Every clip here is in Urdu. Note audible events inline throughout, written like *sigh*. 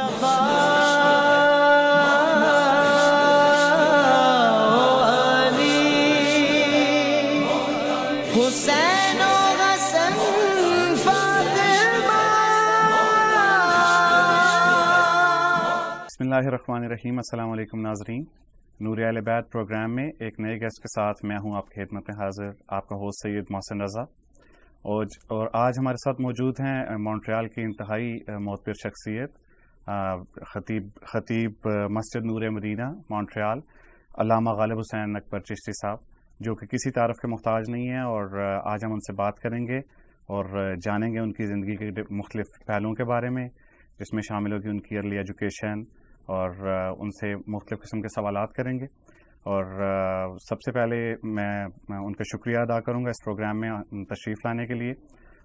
حسین و حسن بسم اللہ الرحمن الرحیم۔ السلام علیکم ناظرین۔ نور علیہ بیت پروگرام میں ایک نئے گیسٹ کے ساتھ میں ہوں آپ کی خدمت میں حاضر، آپ کا ہوسٹ سید محسن رضا۔ اور آج ہمارے ساتھ موجود ہیں مونٹریال کی انتہائی معتبر شخصیت خطیب خطیب مسجد نور مدینہ، مونٹریال، علامہ غالب حسین اکبر چشتی صاحب، جو کہ کسی تعارف کے محتاج نہیں ہیں اور آج ہم ان سے بات کریں گے اور جانیں گے ان کی زندگی کے مختلف پہلوؤں کے بارے میں، جس میں شامل ہوگی ان کی ارلی ایجوکیشن اور ان سے مختلف قسم کے سوالات کریں گے۔ اور سب سے پہلے میں ان کا شکریہ ادا کروں گا اس پروگرام میں تشریف لانے کے لیے۔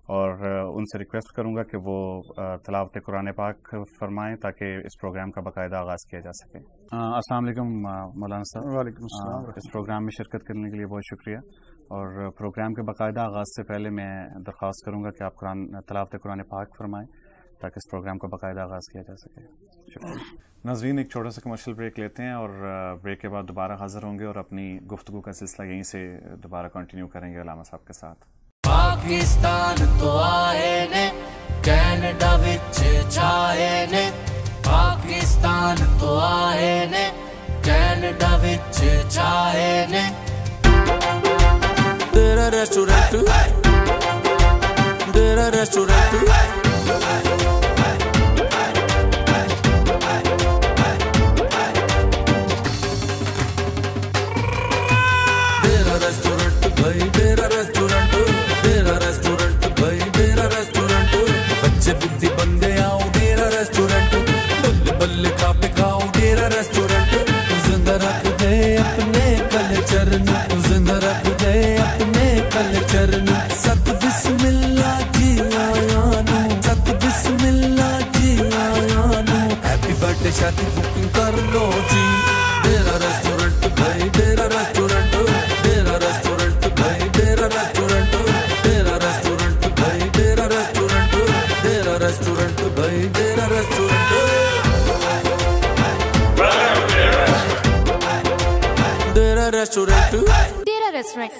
اور ان سے ریکویسٹ کروں گا کہ وہ تلاوت قرآن پاک فرمائیں تاکہ اس پروگرام کا باقاعدہ آغاز کیا جا سکے۔ السلام علیکم مولانا صاحب۔ وعلیکم السلام اس پروگرام میں شرکت کرنے کے لیے بہت شکریہ۔ اور پروگرام کے باقاعدہ آغاز سے پہلے میں درخواست کروں گا کہ آپ قرآن تلاوت قرآن پاک فرمائیں تاکہ اس پروگرام کا باقاعدہ آغاز کیا جا سکے۔ شکریہ۔ ناظرین ایک چھوٹا سا کمرشل بریک لیتے ہیں اور بریک کے بعد دوبارہ حاضر ہوں گے اور اپنی گفتگو کا سلسلہ یہیں سے دوبارہ کنٹینیو کریں گے علامہ صاحب کے ساتھ۔ پاکستان تو آئے نے کینیڈا وچ چھائے نے پاکستان تو آئے نے کینیڈا وچ چھائے نے تیرا ریسٹورنٹ تیرا restaurant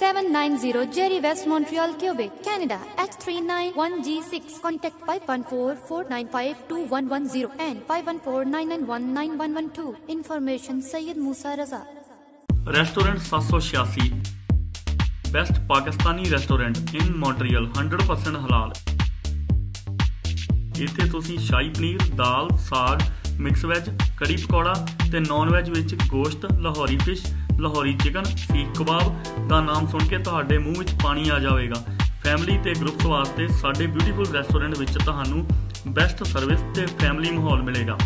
790 Jerry West Montreal, Quebec, Canada H391G6 Contact 514-495-2110 and 514-991-9112 Information Syed Musa Raza. Restaurant 786 best Pakistani restaurant in Montreal 100% ਹਲਾਲ ਇੱਥੇ ਤੁਸੀਂ ਸ਼ਾਹੀ ਪਨੀਰ ਦਾਲ ਸਾਗ ਮਿਕਸ ਵੈਜ ਕੜੀ ਪਕੌੜਾ ਤੇ ਨਾਨ ਵੈਜ ਵਿੱਚ ਗੋਸ਼ਤ ਲਾਹੌਰੀ ਫਿਸ਼ ਲਾਹੌਰੀ ਚਿਕਨ، ਸੀਖ ਕਬਾਬ ਦਾ ਨਾਮ ਸੁਣ ਕੇ ਤੁਹਾਡੇ ਮੂੰਹ ਵਿੱਚ ਪਾਣੀ ਆ ਜਾਵੇਗਾ। ਫੈਮਿਲੀ ਤੇ ਗਰੁੱਪਸ ਵਾਸਤੇ ਸਾਡੇ ਬਿਊਟੀਫੁਲ ਰੈਸਟੋਰੈਂਟ ਵਿੱਚ ਤੁਹਾਨੂੰ ਬੈਸਟ ਸਰਵਿਸ ਤੇ ਫੈਮਿਲੀ ਮਾਹੌਲ ਮਿਲੇਗਾ।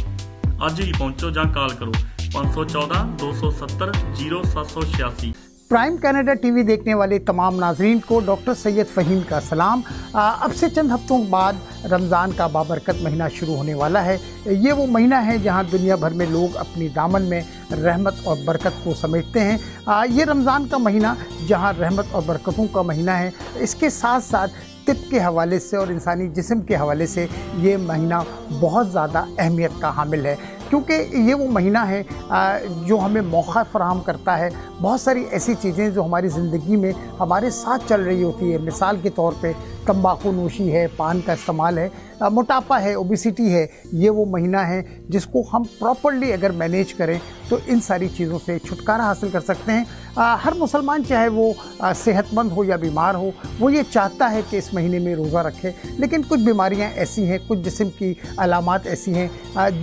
ਅੱਜ ਹੀ ਪਹੁੰਚੋ ਜਾਂ ਕਾਲ ਕਰੋ 514 270 0786 پرائم کینیڈا ٹی وی دیکھنے والے تمام ناظرین کو ڈاکٹر سید فہیم کا سلام اب سے چند ہفتوں بعد رمضان کا بابرکت مہینہ شروع ہونے والا ہے। یہ وہ مہینہ ہے جہاں دنیا بھر میں لوگ اپنی دامن میں رحمت اور برکت کو سمیٹتے ہیں۔ یہ رمضان کا مہینہ، جہاں رحمت اور برکتوں کا مہینہ ہے، اس کے ساتھ ساتھ طب کے حوالے سے اور انسانی جسم کے حوالے سے یہ مہینہ بہت زیادہ اہمیت کا حامل ہے۔ کیونکہ یہ وہ مہینہ ہے جو ہمیں موقع فراہم کرتا ہے۔ بہت ساری ایسی چیزیں جو ہماری زندگی میں ہمارے ساتھ چل رہی ہوتی ہے مثال کے طور پہ، تمباکو نوشی ہے، پان کا استعمال ہے۔ موٹاپا ہے اوبیسٹی ہے، یہ وہ مہینہ ہے جس کو ہم پراپرلی اگر مینیج کریں تو ان ساری چیزوں سے چھٹکارا حاصل کر سکتے ہیں۔ ہر مسلمان چاہے وہ صحت مند ہو یا بیمار ہو، وہ یہ چاہتا ہے کہ اس مہینے میں روزہ رکھے۔ لیکن کچھ بیماریاں ایسی ہیں، کچھ جسم کی علامات ایسی ہیں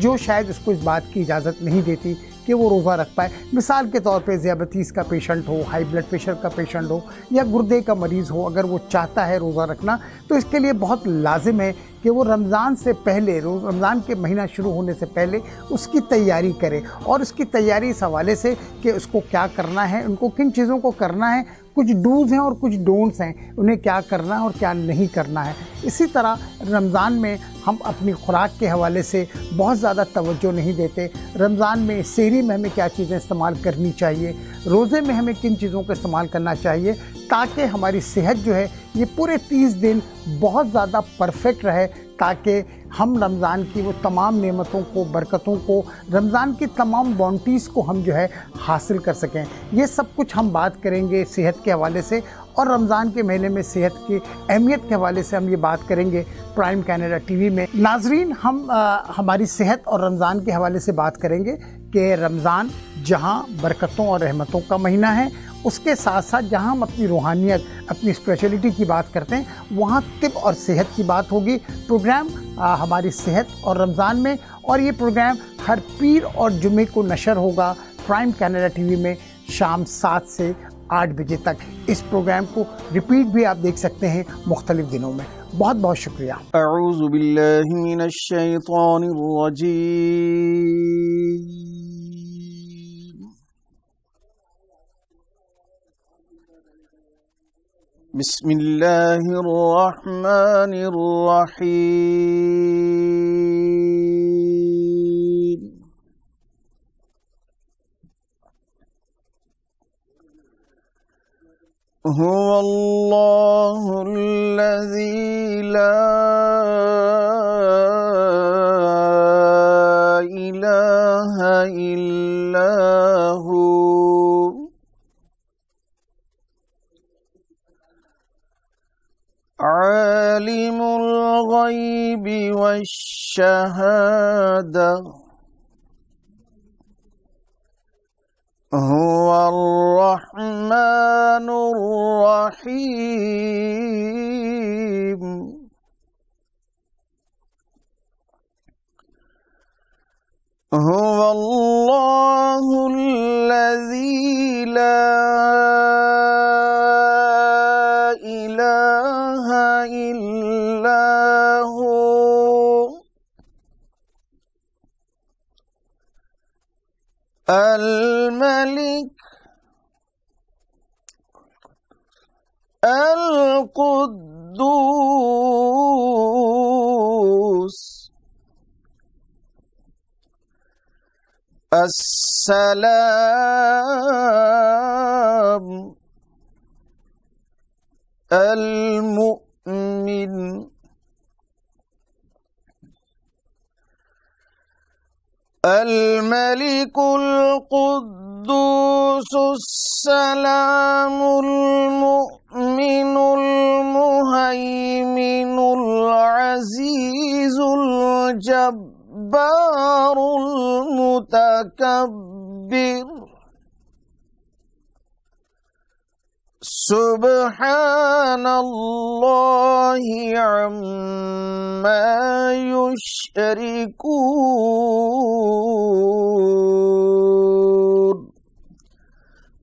جو شاید اس کو اس بات کی اجازت نہیں دیتی کہ وہ روزہ رکھ پائے۔ مثال کے طور پہ زیابتیس کا پیشنٹ ہو ہائی بلڈ پریشر کا پیشنٹ ہو، یا گردے کا مریض ہو، اگر وہ چاہتا ہے روزہ رکھنا، تو اس کے لیے بہت لازم ہے کہ وہ رمضان سے پہلے رمضان کے مہینہ شروع ہونے سے پہلے اس کی تیاری کرے اور اس کی تیاری اس حوالے سے کہ اس کو کیا کرنا ہے، ان کو کن چیزوں کو کرنا ہے، کچھ ڈوز ہیں اور کچھ ڈونٹس ہیں، انہیں کیا کرنا ہے اور کیا نہیں کرنا ہے۔ اسی طرح رمضان میں ہم اپنی خوراک کے حوالے سے بہت زیادہ توجہ نہیں دیتے۔ رمضان میں سیری میں ہمیں کیا چیزیں استعمال کرنی چاہیے؟ روزے میں ہمیں کن چیزوں کو استعمال کرنا چاہیے؟ تاکہ ہماری صحت جو ہے یہ پورے تیس دن بہت زیادہ پرفیکٹ رہے تاکہ ہم رمضان کی وہ تمام نعمتوں کو، برکتوں کو، رمضان کی تمام بانٹیز کو ہم جو ہے حاصل کر سکیں۔ یہ سب کچھ ہم بات کریں گے صحت کے حوالے سے اور رمضان کے مہینے میں صحت کی اہمیت کے حوالے سے ہم یہ بات کریں گے پرائم کینیڈا ٹی وی میں۔ ناظرین، ہم ہماری صحت اور رمضان کے حوالے سے بات کریں گے کہ رمضان جہاں برکتوں اور رحمتوں کا مہینہ ہے۔ اس کے ساتھ ساتھ جہاں ہم اپنی روحانیت، اپنی اسپیشلٹی کی بات کرتے ہیں، وہاں طب اور صحت کی بات ہوگی۔ پروگرام ہماری صحت اور رمضان میں، اور یہ پروگرام ہر پیر اور جمعے کو نشر ہوگا پرائم کینیڈا ٹی وی میں شام سات سے آٹھ بجے تک۔ اس پروگرام کو ریپیٹ بھی آپ دیکھ سکتے ہیں مختلف دنوں میں۔ بہت بہت شکریہ۔ أعوذ بالله من الشيطان الرجيم بسم الله الرحمن الرحيم. هو الله الذي لا إله إلا هو. عالم الغيب والشهادة. هو الرحمن الرحيم. السلام المؤمن الملك القدوس السلام المؤمن المهيمن العزيز الجبار المتكبر سبحان الله عما يشركون.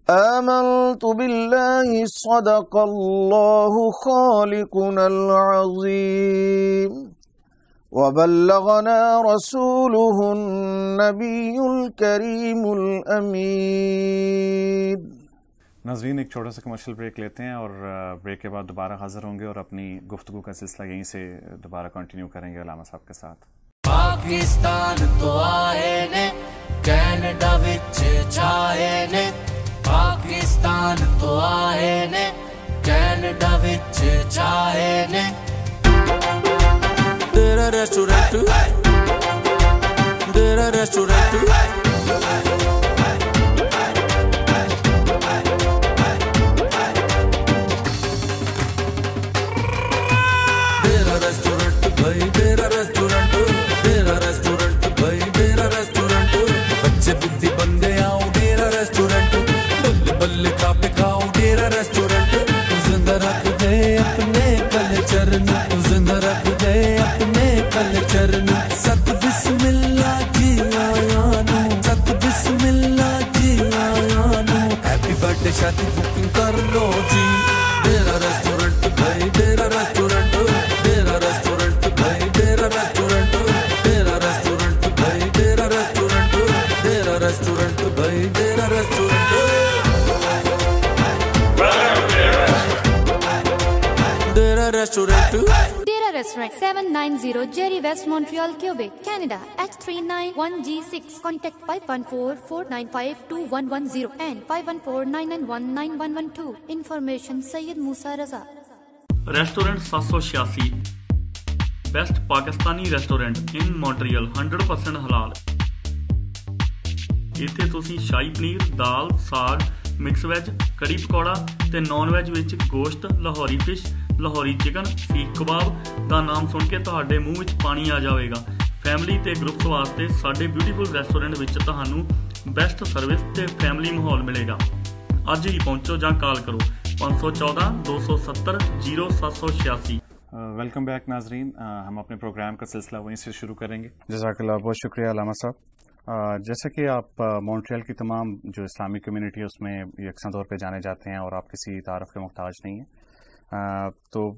آمنت بالله صدق الله خالقنا العظيم. وبلغنا رسوله النبي الكريم الأمين. ناظرین ایک چھوٹا سا کمرشل بریک لیتے ہیں اور بریک کے بعد دوبارہ حاضر ہوں گے اور اپنی گفتگو کا سلسلہ یہیں سے دوبارہ کنٹینیو کریں گے علامہ صاحب کے ساتھ۔ پاکستان تو آئے نے کینیڈا وچ چھائے نے۔ پاکستان تو آئے نے کینیڈا وچ چھائے نے۔ Dera restaurante. Dera restaurante. i chatting. Dera Restaurant 790 Jerry West Montreal, Quebec, Canada H391G6 Contact 514-495-2110 and 514-991-9112 Information Syed Musa Raza restaurant 786 best Pakistani restaurant in Montreal 100% ਹਲਾਲ ਇੱਥੇ ਤੁਸੀਂ ਸ਼ਾਹੀ ਪਨੀਰ ਦਾਲ ਸਾਗ ਮਿਕਸ ਵੈਜ ਕੜੀ ਪਕੌੜਾ ਤੇ ਨਾਨ ਵੈਜ ਵਿੱਚ ਗੋਸ਼ਤ ਲਾਹੌਰੀ ਫਿਸ਼ ਲਾਹੌਰੀ ਚਿਕਨ ਸੀਖ ਕਬਾਬ ਦਾ ਨਾਮ ਸੁਣ ਕੇ ਤੁਹਾਡੇ ਮੂੰਹ ਵਿੱਚ ਪਾਣੀ ਆ ਜਾਵੇਗਾ। ਫੈਮਿਲੀ ਤੇ ਗਰੁੱਪਸ ਵਾਸਤੇ ਸਾਡੇ ਬਿਊਟੀਫੁਲ ਰੈਸਟੋਰੈਂਟ ਵਿੱਚ ਤੁਹਾਨੂੰ ਬੈਸਟ ਸਰਵਿਸ ਤੇ ਫੈਮਿਲੀ ਮਾਹੌਲ ਮਿਲੇਗਾ। ਅੱਜ ਹੀ ਪਹੁੰਚੋ ਜਾਂ ਕਾਲ ਕਰੋ। 514 270 0786 ویلکم بیک ناظرین ہم اپنے پروگرام کا سلسلہ وہیں سے شروع کریں گے جزاک اللہ بہت شکریہ علامہ صاحب جیسا کہ آپ مونٹریل کی تمام جو اسلامی کمیونٹی اس میں یکساں طور پہ جانے جاتے ہیں اور آپ کسی تعارف کے محتاج نہیں ہیں تو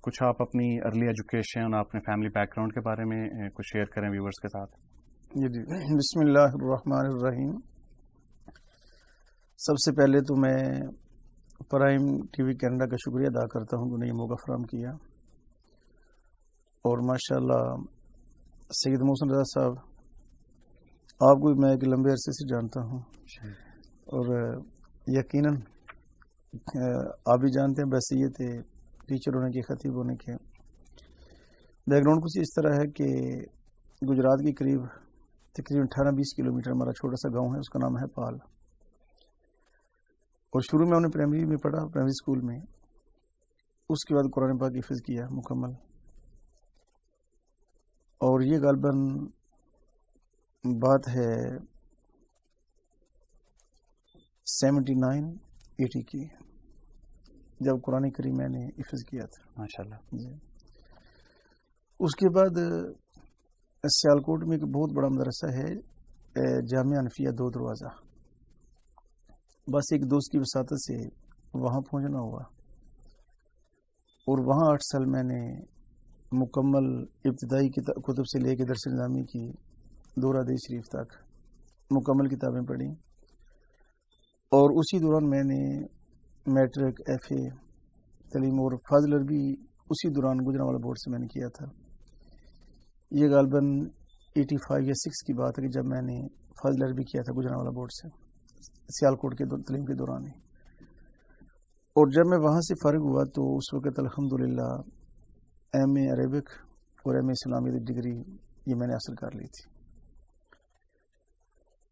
کچھ آپ اپنی ارلی ایجوکیشن اور اپنے فیملی بیک گراؤنڈ کے بارے میں کچھ شیئر کریں ویورس کے ساتھ؟ جی جی۔ بسم اللہ الرحمن الرحیم۔ سب سے پہلے تو میں پرائم ٹی وی کینیڈا کا شکریہ ادا کرتا ہوں انہوں نے یہ موقع فراہم کیا۔ اور ماشاءاللہ سید محسن رضا صاحب آپ کو میں ایک لمبے عرصے سے جانتا ہوں۔ جی۔ اور یقیناً آپ بھی جانتے ہیں بحثیت ٹیچر ہونے کے، خطیب ہونے کے۔ بیک گراؤنڈ کچھ اس طرح ہے کہ گجرات کے قریب تقریباً اٹھارہ بیس کلومیٹر ہمارا چھوٹا سا گاؤں ہے، اس کا نام ہے پال۔ اور شروع میں ہم نے پرائمری میں پڑھا پرائمری اسکول میں۔ اس کے بعد قرآن پاک حفظ کیا، مکمل۔ اور یہ غالباً بات ہے سیونٹی نائن ایٹی کی جب قرآن کریم میں نے حفظ کیا تھا۔ ماشاء اللہ جی۔ اس کے بعد سیالکوٹ میں ایک بہت بڑا مدرسہ ہے جامعہ انفیہ دو دروازہ۔ بس ایک دوست کی وساطت سے وہاں پہنچنا ہوا۔ اور وہاں آٹھ سال میں نے مکمل ابتدائی کتب سے لے کے درس نظامی کی دورہ دی شریف تک مکمل کتابیں پڑھیں۔ اور اسی دوران میں نے میٹرک، ایف اے، تعلیم اور فاضل عربی اسی دوران گجرا والا بورڈ سے میں نے کیا تھا۔ یہ غالباً ایٹی فائیو یا سکس کی بات ہے کہ جب میں نے فاضل عربی کیا تھا گجرا والا بورڈ سے، سیالکوٹ کے تعلیم کے دوران۔ ہی اور جب میں وہاں سے فارغ ہوا تو اس وقت الحمدللہ ایم اے عربک اور ایم اے اسلامی ڈگری یہ میں نے حاصل کر لی تھی۔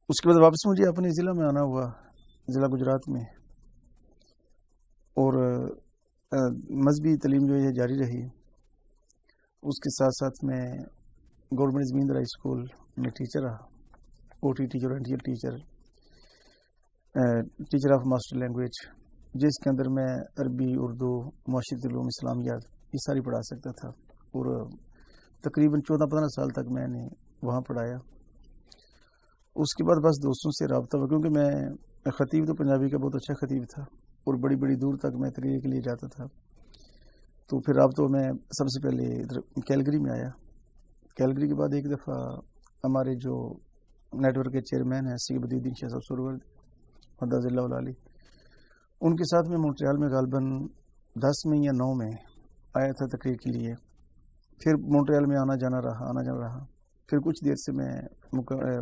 اس کے بعد واپس مجھے اپنے ضلع میں آنا ہوا۔ ضلع گجرات میں اور مذہبی تعلیم جو ہے جاری رہی، اس کے ساتھ ساتھ میں گورنمنٹ زمین درائی اسکول میں ٹیچر رہا، O T teacher and teacher teacher of master language, جس کے اندر میں عربی، اردو معاشرت علوم اسلامیات یہ ساری پڑھا سکتا تھا اور تقریباً چودہ پندرہ سال تک میں نے وہاں پڑھایا۔ اس کے بعد بس دوستوں سے رابطہ ہوا، کیونکہ میں خطیب تو پنجابی کا بہت اچھا خطیب تھا اور بڑی بڑی دور تک میں تقریر کے لیے جاتا تھا۔ تو پھر اب تو میں سب سے پہلے ادھر کیلگری میں آیا۔ کیلگری کے بعد ایک دفعہ ہمارے جو نیٹ ورک کے چیئرمین ہیں سی بدیدین شاہ صاحب سرور مداض اللہ علیہ ان کے ساتھ میں مونٹریال میں غالباً دس میں یا نو میں آیا تھا تقریر کے لیے۔ پھر مونٹریال میں آنا جانا رہا، آنا جانا رہا۔ پھر کچھ دیر سے میں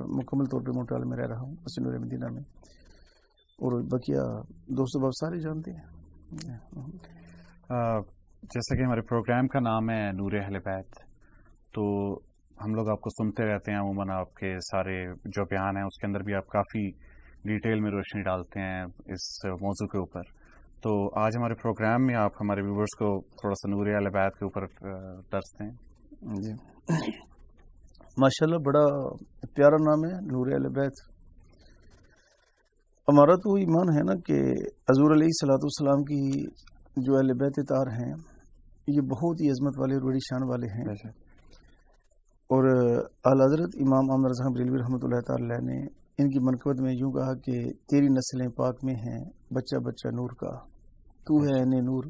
مکمل طور پہ مونٹریال میں رہ رہا ہوں مسلم مدینہ میں۔ اور بقیہ دوست باب سارے جانتے ہیں۔ جیسا کہ ہمارے پروگرام کا نام ہے نور اہل بیت تو ہم لوگ آپ کو سنتے رہتے ہیں عموماً آپ کے سارے جو بیان ہیں اس کے اندر بھی آپ کافی ڈیٹیل میں روشنی ڈالتے ہیں اس موضوع کے اوپر۔ تو آج ہمارے پروگرام میں آپ ہمارے ویورس کو تھوڑا سا نور اہل بیت کے اوپر درس دیں۔ جی۔ ماشاء اللہ بڑا پیارا نام ہے نور اہل بیت۔ ہمارا تو ایمان ہے نا کہ حضور علیہ صلاۃ والسلام کی جو اہل بیت تار ہیں یہ بہت ہی عظمت والے اور بڑی شان والے ہیں۔ اور اعلی حضرت امام عام رضا بریلوی رحمۃ اللہ تعالی نے ان کی منقبت میں یوں کہا کہ تیری نسلیں پاک میں ہیں بچہ بچہ نور کا۔ تو ہے این نور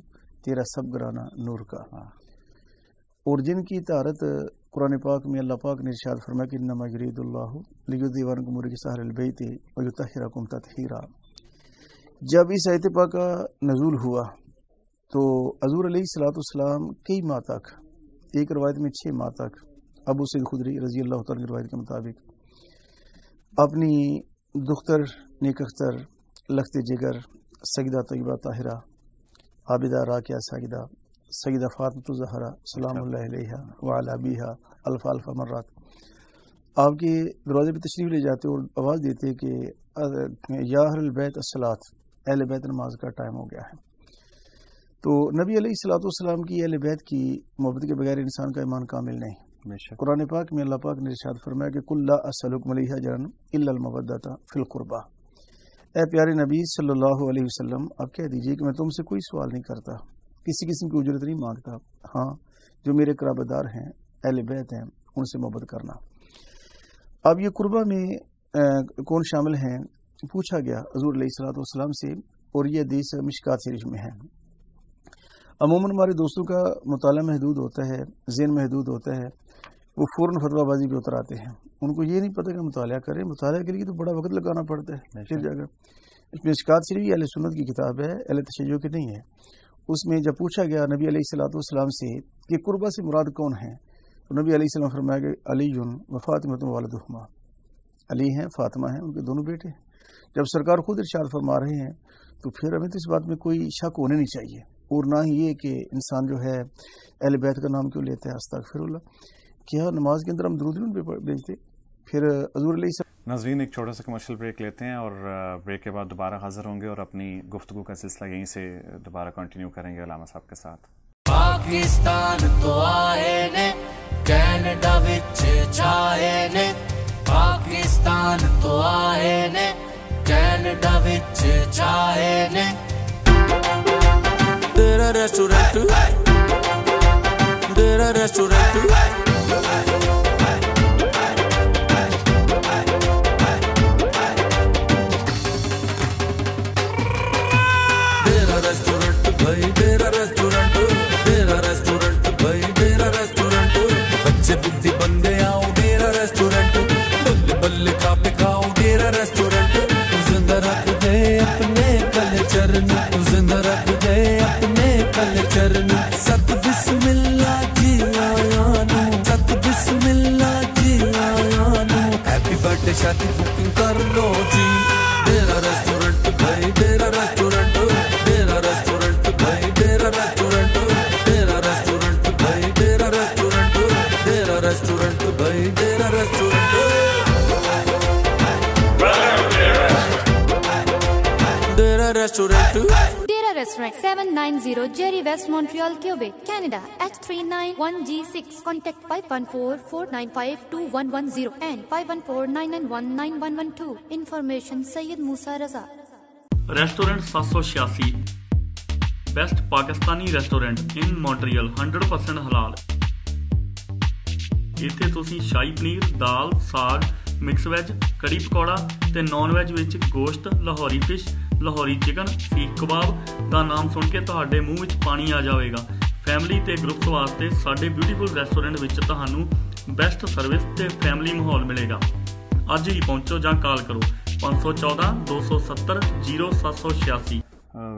تیرا سب گرانا نور کا۔ ہاں۔ اور جن کی طارت قرآن پاک میں اللہ پاک نے ارشاد فرمایا کہ انما یرید اللہ لیو دیوان کو مرغ سہر البیت و یطہرکم تطہیرا۔ جب اس ایت پاک کا نزول ہوا تو حضور علیہ الصلوۃ والسلام کئی ماہ تک، ایک روایت میں چھ ماہ تک ابو سید خدری رضی اللہ تعالیٰ کی روایت کے مطابق اپنی دختر، نیک اختر، لخت جگر سگدہ طیبہ، طاہرہ، عابدہ، راکیہ ساگدہ فاطمۃ الزہرا سلام اللہ علیہ وعلی بیہا الفا الفا مرات۔ آپ کے دروازے پہ تشریف لے جاتے اور آواز دیتے کہ یا اہل البیت الصلاۃ اہل بیت نماز کا ٹائم ہو گیا ہے۔ تو نبی علیہ الصلاۃ والسلام کی اہل بیت کی محبت کے بغیر انسان کا ایمان کامل نہیں۔ قرآن پاک میں اللہ پاک نے ارشاد فرمایا کہ کل لا اسلک ملیہ جرن الا المودۃ فی القربہ۔ اے پیارے نبی صلی اللہ علیہ وسلم آپ کہہ دیجیے کہ میں تم سے کوئی سوال نہیں کرتا۔ کسی قسم کی اجرت نہیں مانگتا۔ ہاں جو میرے قرابت دار ہیں اہل بیت ہیں ان سے محبت کرنا۔ اب یہ قربہ میں کون شامل ہیں؟ پوچھا گیا حضور علیہ السلاۃ والسلام سے اور یہ حدیث مشکات شریف میں ہے۔ عموماً ہمارے دوستوں کا مطالعہ محدود ہوتا ہے ذہن محدود ہوتا ہے۔ وہ فوراً فتویٰ بازی پہ اتر آتے ہیں۔ ان کو یہ نہیں پتہ کہ مطالعہ کریں۔ مطالعہ کے لیے تو بڑا وقت لگانا پڑتا ہے۔ پھر جا کر اس میں شریف اہل سنت کی کتاب ہے اہل تشیع کی نہیں ہے۔ اس میں جب پوچھا گیا نبی علیہ السلاۃ والسلام سے کہ قربہ سے مراد کون ہے، تو نبی علیہ السلام فرمایا کہ علی و فاطمۃ والدہما۔ علی ہیں، فاطمہ ہیں، ان کے دونوں بیٹے ہیں۔ جب سرکار خود ارشاد فرما رہے ہیں، تو پھر ہمیں تو اس بات میں کوئی شک ہونے نہیں چاہیے۔ اور نہ ہی یہ کہ انسان جو ہے اہل بیت کا نام کیوں لیتے ہیں استغفر اللہ۔ کیا نماز کے اندر ہم درود نہیں پہ بھیجتے پھر حضور علیہ السلام ناظرین ایک چھوٹا سا کمرشل بریک لیتے ہیں اور بریک کے بعد دوبارہ حاضر ہوں گے اور اپنی گفتگو کا سلسلہ یہیں سے دوبارہ کنٹینیو کریں گے علامہ صاحب کے ساتھ۔ پاکستان تو آئے نے کینیڈا وچ جائے نے۔ پاکستان تو آئے نے کینیڈا وچ جائے نے۔ تیرا ریسٹورنٹ تیرا restaurant 790 Jerry West Montreal, Quebec, Canada H391G6 Contact 514-495-2110 and 514-991-9112 Information Syed Musa Raza. Restaurant 786 best Pakistani restaurant in Montreal 100% ਹਲਾਲ ਇੱਥੇ ਤੁਸੀਂ ਸ਼ਾਹੀ ਪਨੀਰ ਦਾਲ ਸਾਗ ਮਿਕਸ ਵੈਜ ਕੜੀ ਪਕੌੜਾ ਤੇ ਨਾਨ ਵੈਜ ਵਿੱਚ ਗੋਸ਼ਤ ਲਾਹੌਰੀ ਫਿਸ਼ ਲਾਹੌਰੀ ਚਿਕਨ ਸੀਖ ਕਬਾਬ ਦਾ ਨਾਮ ਸੁਣ ਕੇ ਤੁਹਾਡੇ ਮੂੰਹ ਵਿੱਚ ਪਾਣੀ ਆ ਜਾਵੇਗਾ। ਫੈਮਿਲੀ ਤੇ ਗਰੁੱਪ ਵਾਸਤੇ ਸਾਡੇ ਬਿਊਟੀਫੁਲ ਰੈਸਟੋਰੈਂਟ ਵਿੱਚ ਤੁਹਾਨੂੰ ਬੈਸਟ ਸਰਵਿਸ ਤੇ ਫੈਮਿਲੀ ਮਾਹੌਲ ਮਿਲੇਗਾ। ਅੱਜ ਹੀ ਪਹੁੰਚੋ ਜਾਂ ਕਾਲ ਕਰੋ। 514 270 0786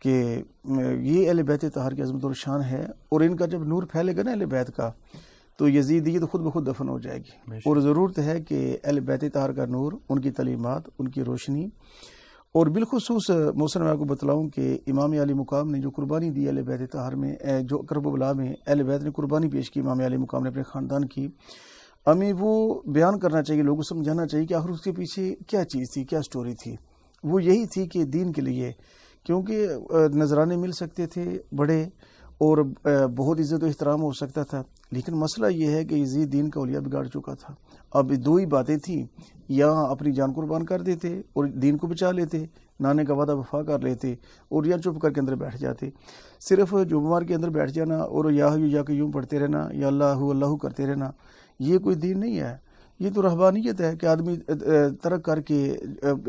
کہ یہ اہل بیت طہار کی عظمت اور شان ہے اور ان کا جب نور پھیلے گا نا اہل بیت کا تو یزید یہ تو خود بخود دفن ہو جائے گی۔ اور ضرورت ہے کہ اہل بیت طہار کا نور ان کی تعلیمات ان کی روشنی۔ اور بالخصوص موسن میں آپ کو بتلاؤں کہ امام علی مقام نے جو قربانی دی اہل بیت طہر میں جو کرب بلا میں اہل بیت نے قربانی پیش کی امام علی مقام نے اپنے خاندان کی ہمیں وہ بیان کرنا چاہیے لوگوں کو سمجھانا چاہیے کہ آخر اس کے پیچھے کیا چیز تھی کیا سٹوری تھی۔ وہ یہی تھی کہ دین کے لیے کیونکہ نذرانے مل سکتے تھے بڑے اور بہت عزت و احترام ہو سکتا تھا۔ لیکن مسئلہ یہ ہے کہ یزید دین کا اولیاء بگاڑ چکا تھا۔ اب دو ہی باتیں تھیں۔ یا اپنی جان قربان کر دیتے اور دین کو بچا لیتے، نانے کا وعدہ وفا کر لیتے اور یا چپ کر کے اندر بیٹھ جاتے۔ صرف جمعوار کے اندر بیٹھ جانا اور یا ہو یا کہ یوں پڑھتے رہنا، یا اللہ اللہ کرتے رہنا، یہ کوئی دین نہیں ہے۔ یہ تو رہبانیت ہے کہ آدمی ترک کر کے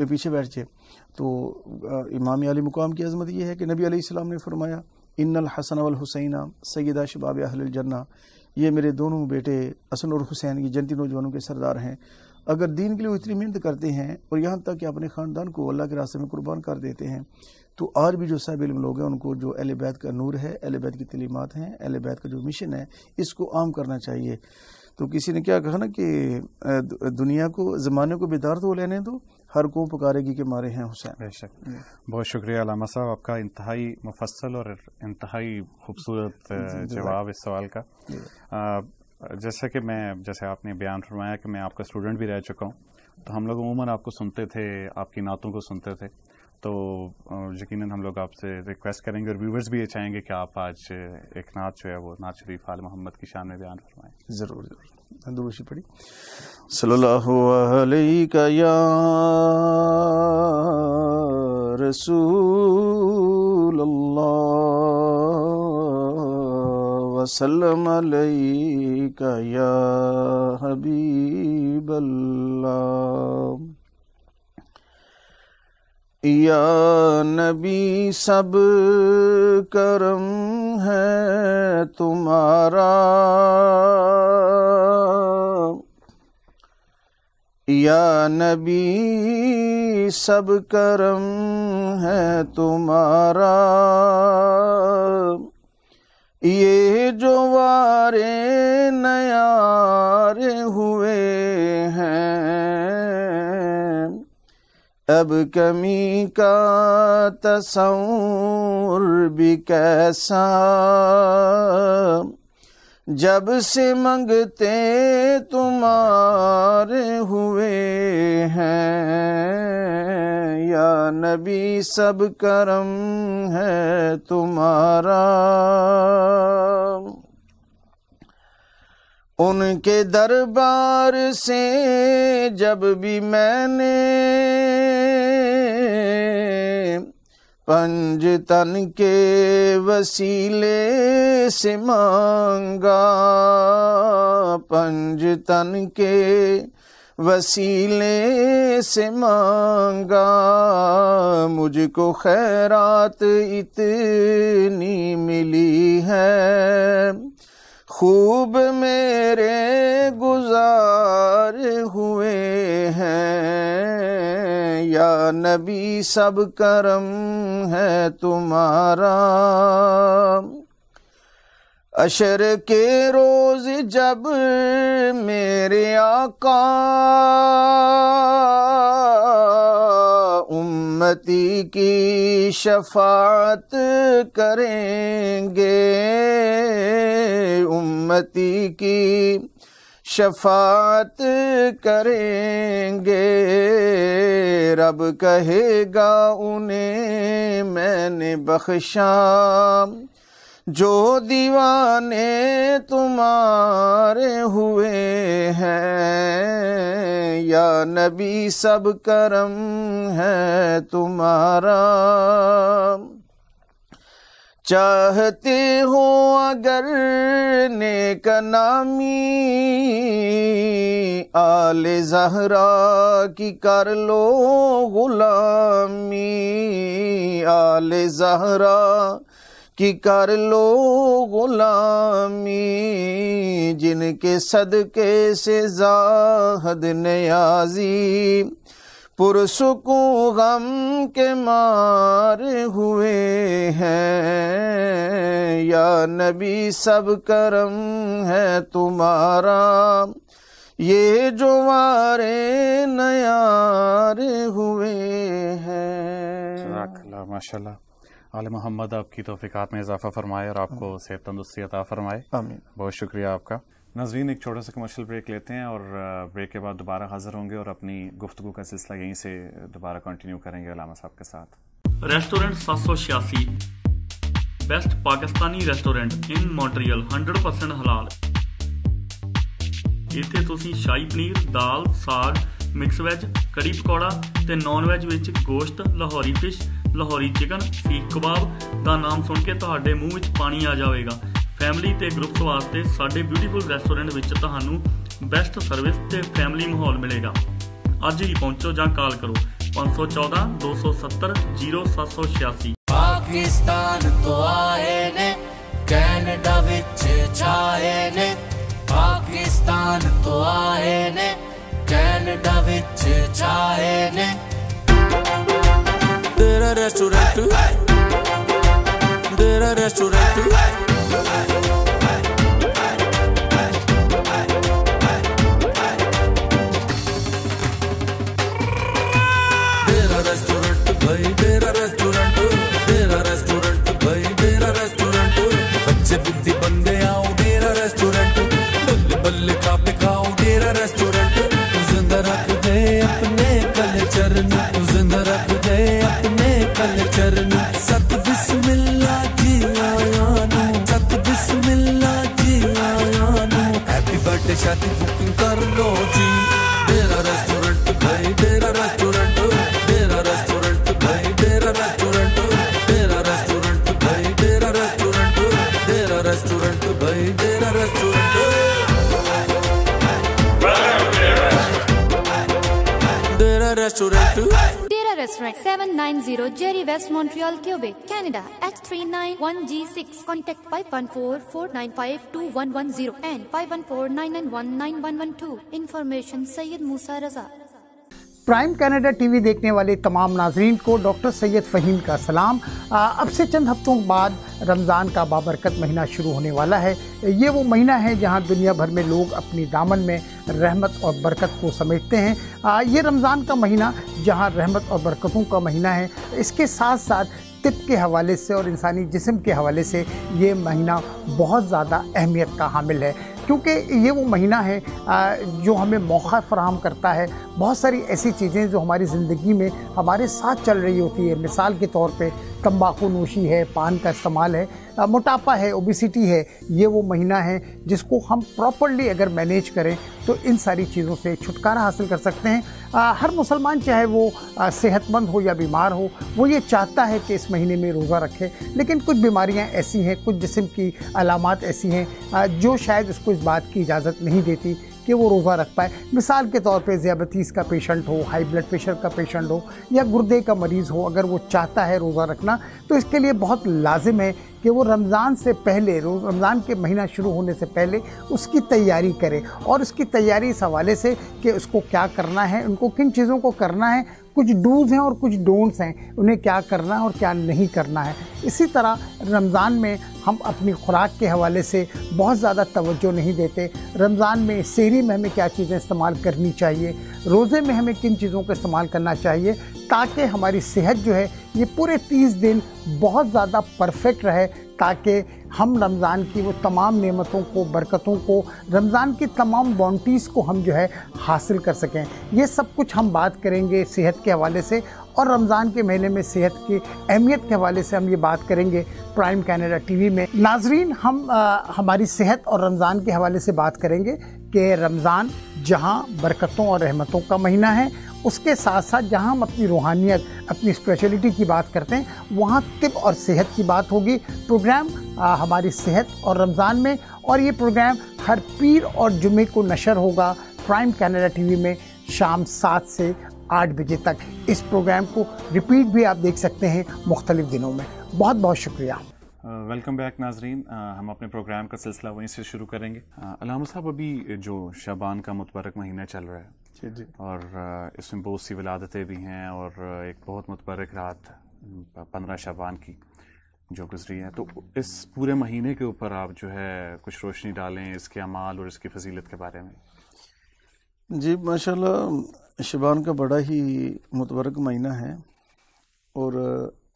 پیچھے بیٹھ جائے۔ تو امام علی مقام کی عظمت یہ ہے کہ نبی علیہ السلام نے فرمایا، ان الحسن والحسین، سیدہ شباب اہل الجنہ، یہ میرے دونوں بیٹے حسن اور حسین یہ جنتی نوجوانوں کے سردار ہیں۔ اگر دین کے لیے اتنی محنت کرتے ہیں اور یہاں تک کہ اپنے خاندان کو اللہ کے راستے میں قربان کر دیتے ہیں تو آج بھی جو صاحب علم لوگ ہیں ان کو جو اہل بیت کا نور ہے اہل بیت کی تعلیمات ہیں اہل بیت کا جو مشن ہے اس کو عام کرنا چاہیے۔ تو کسی نے کیا کہا نا کہ دنیا کو زمانے کو بیدار تو لینے دو ہر کو پکارے گی کہ مارے ہیں حسین۔ بے شک۔ بہت شکریہ علامہ صاحب آپ کا انتہائی مفصل اور انتہائی خوبصورت جواب اس سوال کا۔ جیسا کہ میں جیسے آپ نے بیان فرمایا کہ میں آپ کا اسٹوڈنٹ بھی رہ چکا ہوں تو ہم لوگ عموماً آپ کو سنتے تھے آپ کی نعتوں کو سنتے تھے۔ تو یقیناً ہم لوگ آپ سے ریکویسٹ کریں گے اور ویورز بھی یہ چاہیں گے کہ آپ آج ایک نعت جو ہے وہ نعت شریف عال محمد کی شان میں بیان فرمائیں۔ ضرور ضرور۔ دروشی پڑھی۔ صلی اللہ علیہ یا رسول اللہ۔ وسلم علیک یا حبیب اللہ۔ یا نبی سب کرم ہے تمہارا۔ یا نبی سب کرم ہے تمہارا۔ یہ جو وارے نیارے ہوئے ہیں، اب کمی کا تصور بھی کیسا؟ جب سے منگتے تمہارے ہوئے ہیں یا نبی سب کرم ہے تمہارا۔ ان کے دربار سے جب بھی میں نے پنج تن کے وسیلے سے مانگا، پنج تن کے وسیلے سے مانگا، مجھ کو خیرات اتنی ملی ہے۔ خوب میرے گزار ہوئے ہیں۔ یا نبی، سب کرم ہے تمہارا۔ اشر کے روز جب میرے آقا امتی کی شفاعت کریں گے، امتی کی شفاعت کریں گے۔ رب کہے گا انہیں، میں نے بخشا۔ جو دیوانے تمہارے ہوئے ہیں، یا نبی سب کرم ہے تمہارا۔ چاہتے ہو اگر نیک نامی آل زہرا کی کر لو غلامی۔ آل زہرا کی کر لو غلامی جن کے صدقے سے زاہد نیازی پرسکوں غم کے مار ہوئے ہیں۔ یا نبی، سب کرم ہے تمہارا۔ یہ جو وارے نیار ہوئے ہیں۔ ماشاء اللہ عالم محمد آپ کی توفیقات میں اضافہ فرمائے اور آپ کو صحت تندرستی عطا فرمائے آمین بہت شکریہ آپ کا ناظرین ایک چھوٹا سا کمرشل بریک لیتے ہیں اور بریک کے بعد دوبارہ حاضر ہوں گے اور اپنی گفتگو کا سلسلہ یہیں سے دوبارہ کنٹینیو کریں گے علامہ صاحب کے ساتھ ریسٹورینٹ سات سو چھیاسی best Pakistani restaurant in Montreal 100% حلال ਇੱਥੇ ਤੁਸੀਂ ਸ਼ਾਹੀ ਪਨੀਰ ਦਾਲ ਸਾਗ ਮਿਕਸ ਵੈਜ ਕੜੀ ਪਕੌੜਾ ਤੇ ਨਾਨ ਵੈਜ ਵਿੱਚ ਗੋਸ਼ਤ ਲਾਹੌਰੀ ਫਿਸ਼ ਲਾਹੌਰੀ ਚਿਕਨ ਸੀਖ ਕਬਾਬ ਦਾ ਨਾਮ ਸੁਣ ਕੇ ਤੁਹਾਡੇ ਮੂੰਹ ਵਿੱਚ ਪਾਣੀ ਆ ਜਾਵੇਗਾ। ਫੈਮਿਲੀ ਤੇ ਗਰੁੱਪ ਵਾਸਤੇ ਸਾਡੇ ਬਿਊਟੀਫੁਲ ਰੈਸਟੋਰੈਂਟ ਵਿੱਚ ਤੁਹਾਨੂੰ ਬੈਸਟ ਸਰਵਿਸ ਤੇ ਫੈਮਿਲੀ ਮਾਹੌਲ ਮਿਲੇਗਾ। ਅੱਜ ਹੀ ਪਹੁੰਚੋ ਜਾਂ ਕਾਲ ਕਰੋ 514 270 0786 ਪਾਕਿਸਤਾਨ ਤੋਂ ਆਏ ਨੇ, ਕੈਨੇਡਾ ਵਿੱਚ ਛਾਏ ਨੇ। ਪਾਕਿਸਤਾਨ ਤੋਂ ਆਏ ਨੇ ਕੈਨੇਡਾ ਕੈਨੇਡਾ ਵਿੱਚ ਛਾਏ ਨੇ। Dera restaurant. Dera restaurant. Yarını Dera 790 Jerry West Montreal, Quebec, Canada H391G6 Contact 514-495-2110 and 514-991-9112 Information Sayed Musa Raza Prime Canada TV وی دیکھنے والے تمام ناظرین کو ڈاکٹر سید فہیم کا سلام۔ اب سے چند ہفتوں بعد رمضان کا بابرکت مہینہ شروع ہونے والا ہے۔ یہ وہ مہینہ ہے جہاں دنیا بھر میں لوگ اپنی دامن میں رحمت اور برکت کو سمیٹتے ہیں۔ یہ رمضان کا مہینہ جہاں رحمت اور برکتوں کا مہینہ ہے، اس کے ساتھ ساتھ طب کے حوالے سے اور انسانی جسم کے حوالے سے یہ مہینہ بہت زیادہ اہمیت کا حامل ہے۔ کیونکہ یہ وہ مہینہ ہے جو ہمیں موقع فراہم کرتا ہے۔ بہت ساری ایسی چیزیں جو ہماری زندگی میں ہمارے ساتھ چل رہی ہوتی ہے مثال کے طور پہ تمباکو نوشی ہے، پان کا استعمال ہے موٹاپا ہے اوبیسٹی ہے، یہ وہ مہینہ ہے جس کو ہم پراپرلی اگر مینیج کریں تو ان ساری چیزوں سے چھٹکارا حاصل کر سکتے ہیں۔ ہر مسلمان چاہے وہ صحت مند ہو یا بیمار ہو، وہ یہ چاہتا ہے کہ اس مہینے میں روزہ رکھے۔ لیکن کچھ بیماریاں ایسی ہیں، کچھ جسم کی علامات ایسی ہیں جو شاید اس کو اس بات کی اجازت نہیں دیتی۔ کہ وہ روزہ رکھ پائے مثال کے طور پہ ذیابطیس کا پیشنٹ ہو، ہائی بلڈ پریشر کا پیشنٹ ہو، یا گردے کا مریض ہو، اگر وہ چاہتا ہے روزہ رکھنا، تو اس کے لیے بہت لازم ہے کہ وہ رمضان سے پہلے رمضان کے مہینہ شروع ہونے سے پہلے اس کی تیاری کرے۔ اور اس کی تیاری اس حوالے سے کہ اس کو کیا کرنا ہے، ان کو کن چیزوں کو کرنا ہے کچھ ڈوز ہیں اور کچھ ڈونٹس ہیں، انہیں کیا کرنا ہے اور کیا نہیں کرنا ہے۔ اسی طرح رمضان میں ہم اپنی خوراک کے حوالے سے بہت زیادہ توجہ نہیں دیتے۔ رمضان میں سیری میں ہمیں کیا چیزیں استعمال کرنی چاہیے؟ روزے میں ہمیں کن چیزوں کا استعمال کرنا چاہیے؟ تاکہ ہماری صحت جو ہے، یہ پورے تیس دن بہت زیادہ پرفیکٹ رہے۔ تاکہ ہم رمضان کی وہ تمام نعمتوں کو برکتوں کو رمضان کی تمام باؤنٹیز کو ہم جو ہے حاصل کر سکیں۔ یہ سب کچھ ہم بات کریں گے صحت کے حوالے سے اور رمضان کے مہینے میں صحت کی اہمیت کے حوالے سے ہم یہ بات کریں گے پرائم کینیڈا ٹی وی میں۔ ناظرین ہم آ, ہماری صحت اور رمضان کے حوالے سے بات کریں گے کہ رمضان جہاں برکتوں اور رحمتوں کا مہینہ ہے اس کے ساتھ ساتھ جہاں ہم اپنی روحانیت، اپنی اسپیشلٹی کی بات کرتے ہیں، وہاں طب اور صحت کی بات ہوگی۔ پروگرام ہماری صحت اور رمضان میں، اور یہ پروگرام ہر پیر اور جمعے کو نشر ہوگا پرائم کینیڈا ٹی وی میں شام سات سے آٹھ بجے تک۔ اس پروگرام کو ریپیٹ بھی آپ دیکھ سکتے ہیں مختلف دنوں میں۔ بہت بہت شکریہ۔ ویلکم بیک ناظرین۔ ہم اپنے پروگرام کا سلسلہ وہیں سے شروع کریں گے۔ علامہ صاحب، ابھی جو شابان کا متبرک مہینہ چل رہا ہے جی جی۔ اور اس میں بہت سی ولادتیں بھی ہیں اور ایک بہت متبرک رات پندرہ شعبان کی جو گزری ہے۔ تو اس پورے مہینے کے اوپر آپ جو ہے کچھ روشنی ڈالیں اس کے اعمال اور اس کی فضیلت کے بارے میں۔ جی ماشاءاللہ شبان کا بڑا ہی متبرک مہینہ ہے اور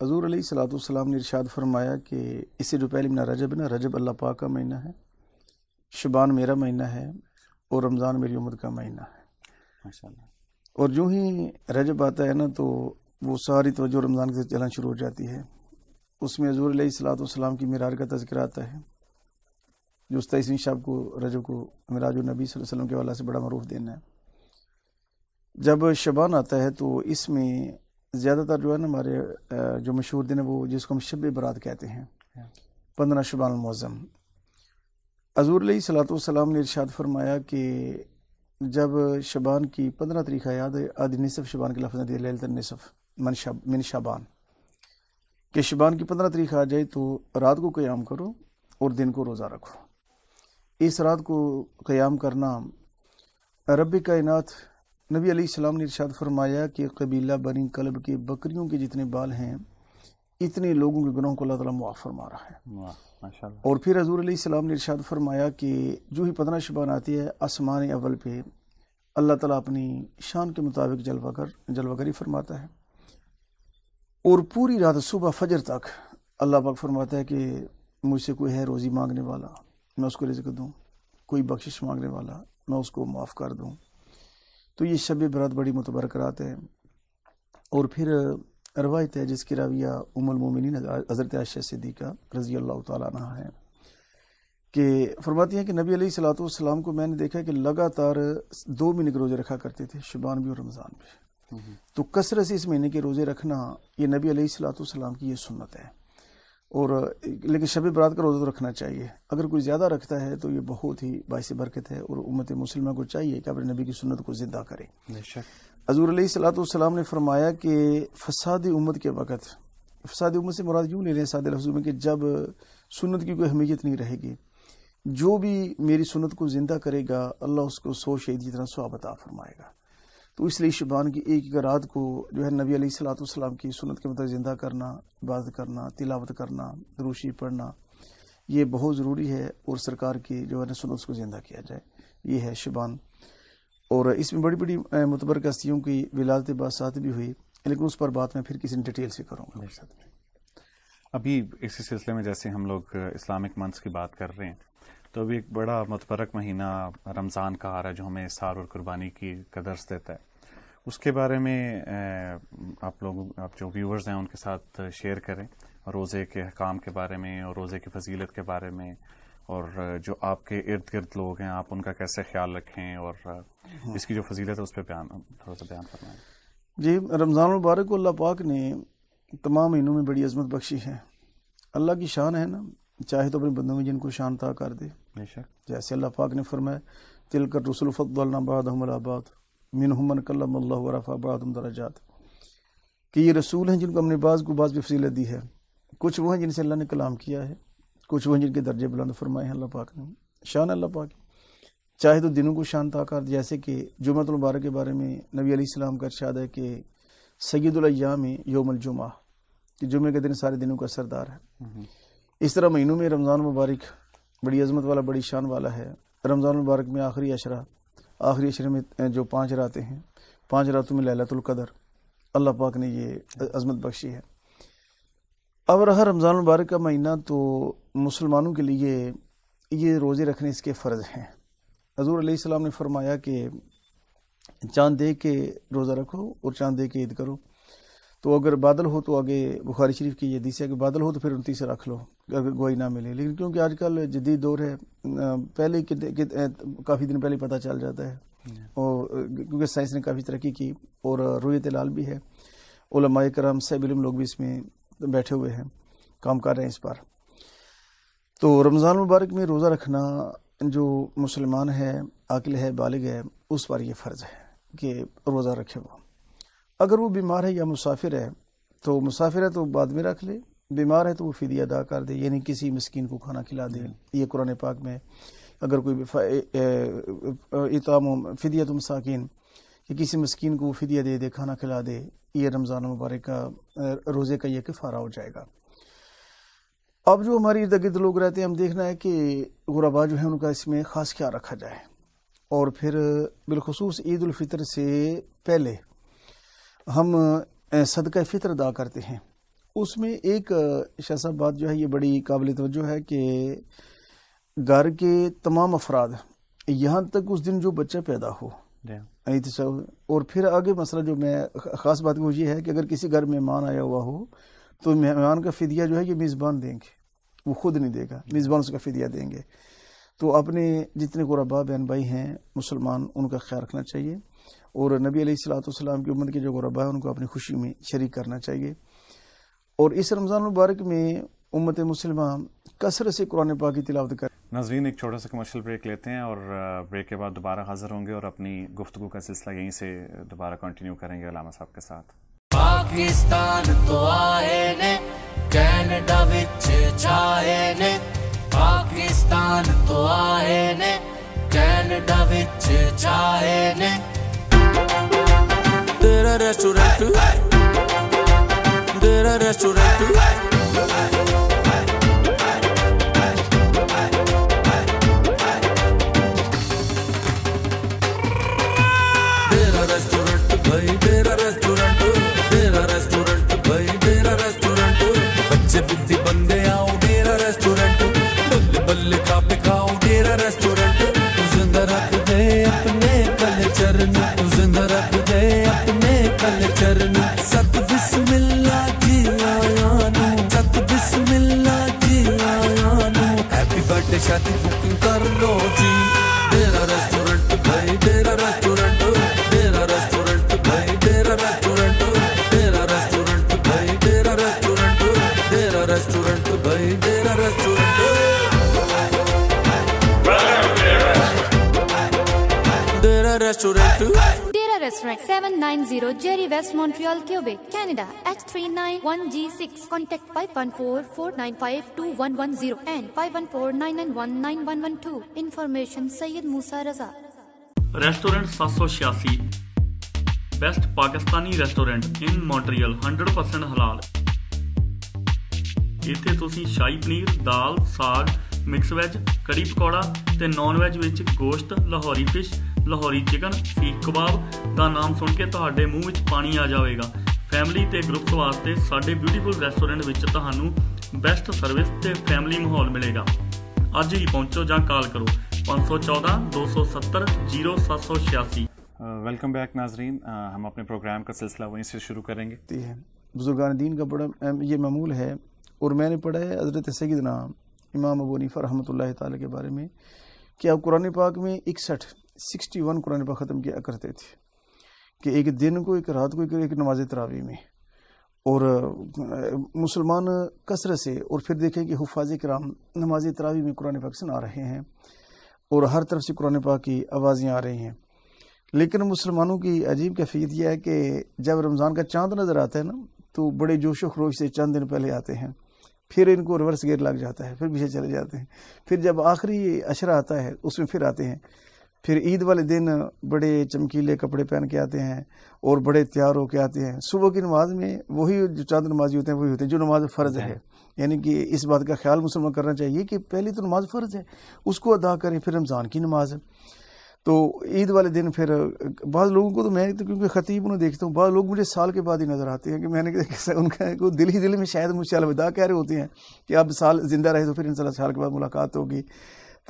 حضور علیہ صلاۃ والسلام نے ارشاد فرمایا کہ اس سے جو پہلے رجب نا رجب اللہ پاک کا مہینہ ہے شبان میرا مہینہ ہے اور رمضان میری امت کا مہینہ ہے۔ اور جو ہی رجب آتا ہے نا تو وہ ساری توجہ رمضان کے چلنا شروع ہو جاتی ہے۔ اس میں حضور علیہ السلاۃ والسلام کی معراج کا تذکرہ آتا ہے۔ جو اس تیسویں شب کو رجب کو معراج النبی صلی اللہ علیہ وسلم کے حوالے سے بڑا معروف دینا ہے۔ جب شبان آتا ہے تو اس میں زیادہ تر جو ہے نا ہمارے جو مشہور دن ہے وہ جس کو ہم شب برات کہتے ہیں۔ ہاں۔ پندرہ شبان المعظم۔ حضور علیہ صلاۃ والسلام نے ارشاد فرمایا کہ جب شبان کی پندرہ تاریخ یاد ہے آدھ نصف، شبان کے لفظ نے دیا للت نصف من شب، من شبان۔ کہ شبان کی پندرہ تاریخ آ جائے تو رات کو قیام کرو اور دن کو روزہ رکھو۔ اس رات کو قیام کرنا رب کائنات، نبی علیہ السلام نے ارشاد فرمایا کہ قبیلہ بنی کلب کے بکریوں کے جتنے بال ہیں اتنے لوگوں کے گناہوں کو اللہ تعالیٰ معاف فرما رہا ہے۔ اور پھر حضور علیہ السلام نے ارشاد فرمایا کہ جو ہی پتنہ شبان آتی ہے آسمان اول پہ اللہ تعالیٰ اپنی شان کے مطابق جلوہ کر جلوہ گری فرماتا ہے۔ اور پوری رات صبح فجر تک اللہ پاک فرماتا ہے کہ مجھ سے کوئی ہے روزی مانگنے والا میں اس کو رزق دوں۔ کوئی بخشش مانگنے والا میں اس کو معاف کر دوں۔ تو یہ شب برات بڑی متبرکرات ہے۔ اور پھر روایت ہے جس کی راویہ ام المومنین حضرت عائشہ صدیقہ رضی اللہ تعالیٰ عنہ ہے کہ فرماتی ہیں کہ نبی علیہ الصلوۃ والسلام کو میں نے دیکھا کہ لگاتار دو مہینے کے روزے رکھا کرتے تھے شبان بھی اور رمضان بھی۔ تو کثرت سے اس مہینے کے روزے رکھنا یہ نبی علیہ الصلوۃ والسلام کی یہ سنت ہے۔ اور لیکن شب برات کا روزہ تو رکھنا چاہیے۔ اگر کوئی زیادہ رکھتا ہے تو یہ بہت ہی باعث برکت ہے اور امت مسلمہ کو چاہیے کہ اپنے نبی کی سنت کو زندہ کرے۔ حضور علیہ الصلوۃ والسلام نے فرمایا کہ فساد امت کے وقت فساد امت سے مراد یوں لے رہے ہیں سادہ لفظوں میں کہ جب سنت کی کوئی اہمیت نہیں رہے گی جو بھی میری سنت کو زندہ کرے گا اللہ اس کو سو شہید کی طرح سواب عطا فرمائے گا۔ تو اس لیے شبان کی ایک ایک رات کو جو ہے نبی علیہ الصلوۃ والسلام کی سنت کے مطابق زندہ کرنا عبادت کرنا تلاوت کرنا دروشی پڑھنا یہ بہت ضروری ہے اور سرکار کی جو ہے نا سنت کو زندہ کیا جائے۔ یہ ہے شبان۔ اور اس میں بڑی بڑی اے، متبرک ہستیوں کی ولادت باسات بھی ہوئی لیکن اس پر بات میں پھر کسی ڈیٹیل سے کروں گا۔ ابھی اسی سلسلے میں جیسے ہم لوگ اسلامک منتھس کی بات کر رہے ہیں تو ابھی ایک بڑا متبرک مہینہ رمضان کا آ رہا ہے جو ہمیں سار اور قربانی کی کا درس دیتا ہے اس کے بارے میں آپ لوگ آپ جو ویورز ہیں ان کے ساتھ شیئر کریں روزے کے حکام کے بارے میں اور روزے کی فضیلت کے بارے میں اور جو آپ کے ارد گرد لوگ ہیں آپ ان کا کیسے خیال رکھیں اور اس کی جو فضیلت ہے اس پہ بیان تھوڑا سا بیان فرمائیں۔ جی رمضان المبارک کو اللہ پاک نے تمام مہینوں میں بڑی عظمت بخشی ہے۔ اللہ کی شان ہے نا چاہے تو اپنے بندوں میں جن کو شان تا کر دے۔ بے شک۔ جیسے اللہ پاک نے فرمایا تل کر رسول بعدهم على بعض منهم من کلم اللہ ورفع بعضهم درجات۔ کہ یہ رسول ہیں جن کو ہم نے بعض کو بعض بھی فضیلت دی ہے۔ کچھ وہ ہیں جن سے اللہ نے کلام کیا ہے۔ کچھ وہ ہیں جن کے درجے بلند فرمائے ہیں اللہ پاک نے۔ شان اللہ پاک۔ چاہے تو دنوں کو شان کر، جیسے کہ جمعۃ المبارک کے بارے میں نبی علیہ السلام کا ارشاد ہے کہ سید الایام یوم الجمعہ، کہ جمعے کے دن سارے دنوں کا سردار ہے۔ اس طرح مہینوں میں رمضان مبارک بڑی عظمت والا، بڑی شان والا ہے۔ رمضان مبارک میں آخری اشرا آخری اشرے میں جو پانچ راتیں ہیں، پانچ راتوں میں للت القدر، اللہ پاک نے یہ عظمت بخشی ہے۔ اب رہا رمضان المبارک کا مہینہ تو مسلمانوں کے لیے یہ روزے رکھنے اس کے فرض ہیں۔ حضور علیہ السلام نے فرمایا کہ چاند دے کے روزہ رکھو اور چاند دے کے عید کرو۔ تو اگر بادل ہو تو آگے بخاری شریف کی یہ حدیث ہے کہ بادل ہو تو پھر انتیس سے رکھ لو، اگر گواہی نہ ملے۔ لیکن کیونکہ آج کل جدید دور ہے، پہلے کافی دن پہلے پتہ چل جاتا ہے۔ اور کیونکہ سائنس نے کافی ترقی کی اور رویت لال بھی ہے۔ علماء کرام، صاحب علم لوگ بھی اس میں بیٹھے ہوئے ہیں، کام کر رہے ہیں اس پر۔ تو رمضان مبارک میں روزہ رکھنا جو مسلمان ہے، عاقل ہے، بالغ ہے، اس پر یہ فرض ہے کہ روزہ رکھے وہ۔ اگر وہ بیمار ہے یا مسافر ہے تو مسافر ہے تو بعد میں رکھ لے بیمار ہے تو وہ فدیہ ادا کر دے یعنی کسی مسکین کو کھانا کھلا دے۔ یہ قرآن پاک میں اگر کوئی اطام فدیت مساکین کہ کسی مسکین کو فدیہ دے دے کھانا کھلا دے یہ رمضان مبارک کا روزے کا یہ کفارہ ہو جائے گا۔ اب جو ہماری ارد گرد لوگ رہتے ہیں ہم دیکھنا ہے کہ غربا جو ہے ان کا اس میں خاص خیال رکھا جائے۔ اور پھر بالخصوص عید الفطر سے پہلے ہم صدقہ فطر ادا کرتے ہیں۔ اس میں ایک شاہ صاحب بات جو ہے یہ بڑی قابل توجہ ہے کہ گھر کے تمام افراد یہاں تک اس دن جو بچہ پیدا ہو جی۔ اور پھر آگے مسئلہ جو میں خاص بات وہ یہ ہے کہ اگر کسی گھر مہمان آیا ہوا ہو تو مہمان کا فدیہ جو ہے یہ میزبان دیں گے۔ وہ خود نہیں دے گا میزبان اس کا فدیہ دیں گے۔ تو اپنے جتنے غربا بہن بھائی ہیں مسلمان ان کا خیال رکھنا چاہیے۔ اور نبی علیہ السلاۃ والسلام کی امت کے جو غربا ہیں ان کو اپنی خوشی میں شریک کرنا چاہیے۔ اور اس رمضان مبارک میں امت مسلمہ کثرت سے قرآن پاک کی تلاوت کر ناظرین ایک چھوٹا سا کمرشل بریک لیتے ہیں اور بریک کے بعد دوبارہ حاضر ہوں گے اور اپنی گفتگو کا سلسلہ یہیں سے دوبارہ کنٹینیو کریں گے علامہ صاحب کے ساتھ۔ پاکستان تو آئے نے کینیڈا وچ جائے نے۔ پاکستان تو آئے نے کینیڈا وچ جائے نے۔ restaurante. De la restaurante. 790 Jerry West Montreal, Quebec, Canada H391G6 Contact 514-495-2110 and 514-991-9112 Information Syed Musa Raza. Restaurant 786 best Pakistani restaurant in Montreal 100% ਹਲਾਲ ਇੱਥੇ ਤੁਸੀਂ ਸ਼ਾਹੀ ਪਨੀਰ ਦਾਲ ਸਾਗ ਮਿਕਸ ਵੈਜ ਕੜੀ ਪਕੌੜਾ ਤੇ ਨਾਨ ਵੈਜ ਵਿੱਚ ਗੋਸ਼ਤ ਲਾਹੌਰੀ ਫਿਸ਼ ਲਾਹੌਰੀ ਚਿਕਨ ਸੀਖ ਕਬਾਬ ਦਾ ਨਾਮ ਸੁਣ ਕੇ ਤੁਹਾਡੇ ਮੂੰਹ ਵਿੱਚ ਪਾਣੀ ਆ ਜਾਵੇਗਾ। ਫੈਮਿਲੀ ਤੇ ਗਰੁੱਪਸ ਵਾਸਤੇ ਸਾਡੇ ਬਿਊਟੀਫੁਲ ਰੈਸਟੋਰੈਂਟ ਵਿੱਚ ਤੁਹਾਨੂੰ ਬੈਸਟ ਸਰਵਿਸ ਤੇ ਫੈਮਿਲੀ ਮਾਹੌਲ ਮਿਲੇਗਾ। ਅੱਜ ਹੀ ਪਹੁੰਚੋ ਜਾਂ ਕਾਲ ਕਰੋ 514 270 0786 ویلکم بیک ناظرین ہم اپنے پروگرام کا سلسلہ وہیں سے شروع کریں گے بزرگان دین کا بڑا یہ معمول ہے اور میں نے پڑھا ہے حضرت سیدنا امام ابو نیفا رحمۃ اللہ تعالی کے بارے میں کہ اب قرآن پاک میں اکسٹھ سکسٹی ون قرآن پاک ختم کیا کرتے تھے کہ ایک دن کو، ایک رات کو، ایک نماز تراوی میں۔ اور مسلمان کثرت سے، اور پھر دیکھیں کہ حفاظ کرام نماز تراوی میں قرآن پاک سنا رہے ہیں۔ اور ہر طرف سے قرآن پاک کی آوازیں آ رہی ہیں۔ لیکن مسلمانوں کی عجیب کیفیت یہ ہے کہ جب رمضان کا چاند نظر آتا ہے نا، تو بڑے جوش و خروش سے چند دن پہلے آتے ہیں۔ پھر ان کو ریورس گیئر لگ جاتا ہے، پھر پیچھے چلے جاتے ہیں۔ پھر جب آخری اشرہ آتا ہے، اس میں پھر آتے ہیں۔ پھر عید والے دن بڑے چمکیلے کپڑے پہن کے آتے ہیں اور بڑے تیار ہو کے آتے ہیں۔ صبح کی نماز میں وہی جو چاند نمازی ہوتے ہیں وہی ہوتے ہیں جو نماز فرض ہے۔ یعنی کہ اس بات کا خیال مسلمان کرنا چاہیے کہ پہلی تو نماز فرض ہے، اس کو ادا کریں پھر رمضان کی نماز۔ تو عید والے دن پھر بعض لوگوں کو تو میں تو کیونکہ خطیب انہیں دیکھتا ہوں، بعض لوگ مجھے سال کے بعد ہی نظر آتے ہیں کہ میں نے *laughs* ان کا دل ہی دل میں شاید مجھ سے الوداع کہہ رہے ہوتے ہیں کہ اب سال زندہ رہے تو پھر انشاءاللہ سال کے بعد ملاقات ہوگی۔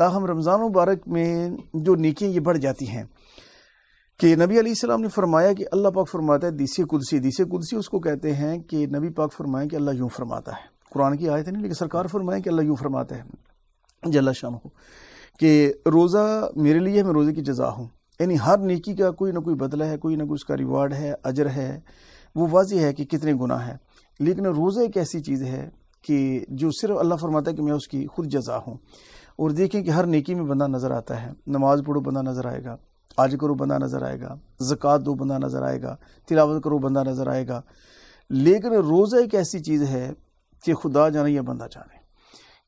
تاہم رمضان مبارک میں جو نیکیاں یہ بڑھ جاتی ہیں کہ نبی علیہ السلام نے فرمایا کہ اللہ پاک فرماتا ہے دیسی قدسی دیسی قدسی، اس کو کہتے ہیں کہ نبی پاک فرمائے کہ اللہ یوں فرماتا ہے۔ قرآن کی آیت نہیں لیکن سرکار فرمائے کہ اللہ یوں فرماتا ہے۔ جل شام ہو کہ روزہ میرے لیے میں روزے کی جزا ہوں۔ یعنی ہر نیکی کا کوئی نہ کوئی بدلہ ہے، کوئی نہ کوئی اس کا ریوارڈ ہے، اجر ہے۔ وہ واضح ہے کہ کتنے گناہ ہے لیکن روزہ ایک ایسی چیز ہے کہ جو صرف اللہ فرماتا ہے کہ میں اس کی خود جزا ہوں۔ اور دیکھیں کہ ہر نیکی میں بندہ نظر آتا ہے نماز پڑھو بندہ نظر آئے گا آج کرو بندہ نظر آئے گا زکوٰۃ دو بندہ نظر آئے گا تلاوت کرو بندہ نظر آئے گا۔ لیکن روزہ ایک ایسی چیز ہے کہ خدا جانے یا بندہ جانے۔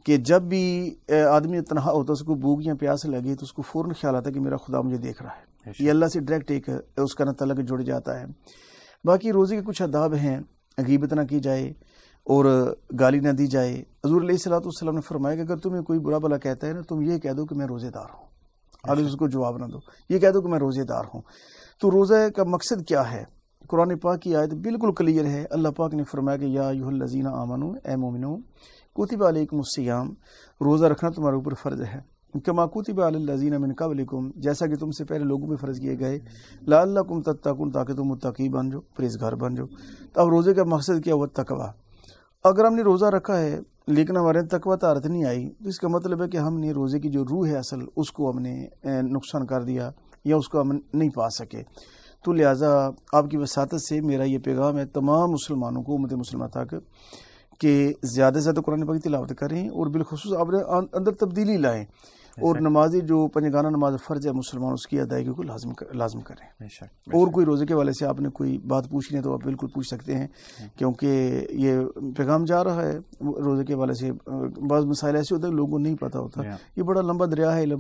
کہ جب بھی آدمی تنہا ہوتا ہے اس کو بھوک یا پیاس لگی تو اس کو فوراً خیال آتا ہے کہ میرا خدا مجھے دیکھ رہا ہے۔ یہ اللہ سے ڈائریکٹ ایک اس کا نہ تعلق جڑ جاتا ہے۔ باقی روزے کے کچھ اداب ہیں غیبت نہ کی جائے اور گالی نہ دی جائے۔ حضور علیہ السلاۃ والسلام نے فرمایا کہ اگر تمہیں کوئی برا بلا کہتا ہے نا، تم یہ کہہ دو کہ میں روزے دار ہوں۔ اور اس کو جواب نہ دو۔ یہ کہہ دو کہ میں روزے دار ہوں۔ تو روزہ کا مقصد کیا ہے؟ قرآن پاک کی آیت بالکل کلیئر ہے۔ اللہ پاک نے فرمایا کہ یا یوہ الزینہ آمن اے مومنو کوتب علیکم السیام روزہ رکھنا تمہارے اوپر فرض ہے۔ کما کوتب الزین من قبلکم، جیسا کہ تم سے پہلے لوگوں پہ فرض کیے گئے۔ لا اللہ کم تتکن تاکہ تم متقی بن جاؤ پریز گھر بن جاؤ۔ اب روزے کا مقصد کیا ہوا تقوا اگر ہم نے روزہ رکھا ہے، لیکن ہمارے تقوی تارت نہیں آئی، تو اس کا مطلب ہے کہ ہم نے روزے کی جو روح ہے اصل، اس کو ہم نے نقصان کر دیا یا اس کو ہم نہیں پا سکے۔ تو لہٰذا آپ کی وساطت سے میرا یہ پیغام ہے، تمام مسلمانوں کو، امت مسلمہ تک، کہ زیادہ سے زیادہ قرآن پاک تلاوت کریں اور بالخصوص اپنے اندر تبدیلی لائیں۔ اور نمازی جو پنجگانہ نماز فرض ہے مسلمان اس کی ادائیگی کو لازم لازم کریں۔ اور کوئی روزے کے والے سے آپ نے کوئی بات پوچھنی ہے تو آپ بالکل پوچھ سکتے ہیں ہاں۔ کیونکہ یہ پیغام جا رہا ہے روزے کے والے سے۔ بعض مسائل ایسے ہوتے ہیں لوگوں کو نہیں پتہ ہوتا۔ یہ بڑا لمبا دریا ہے علم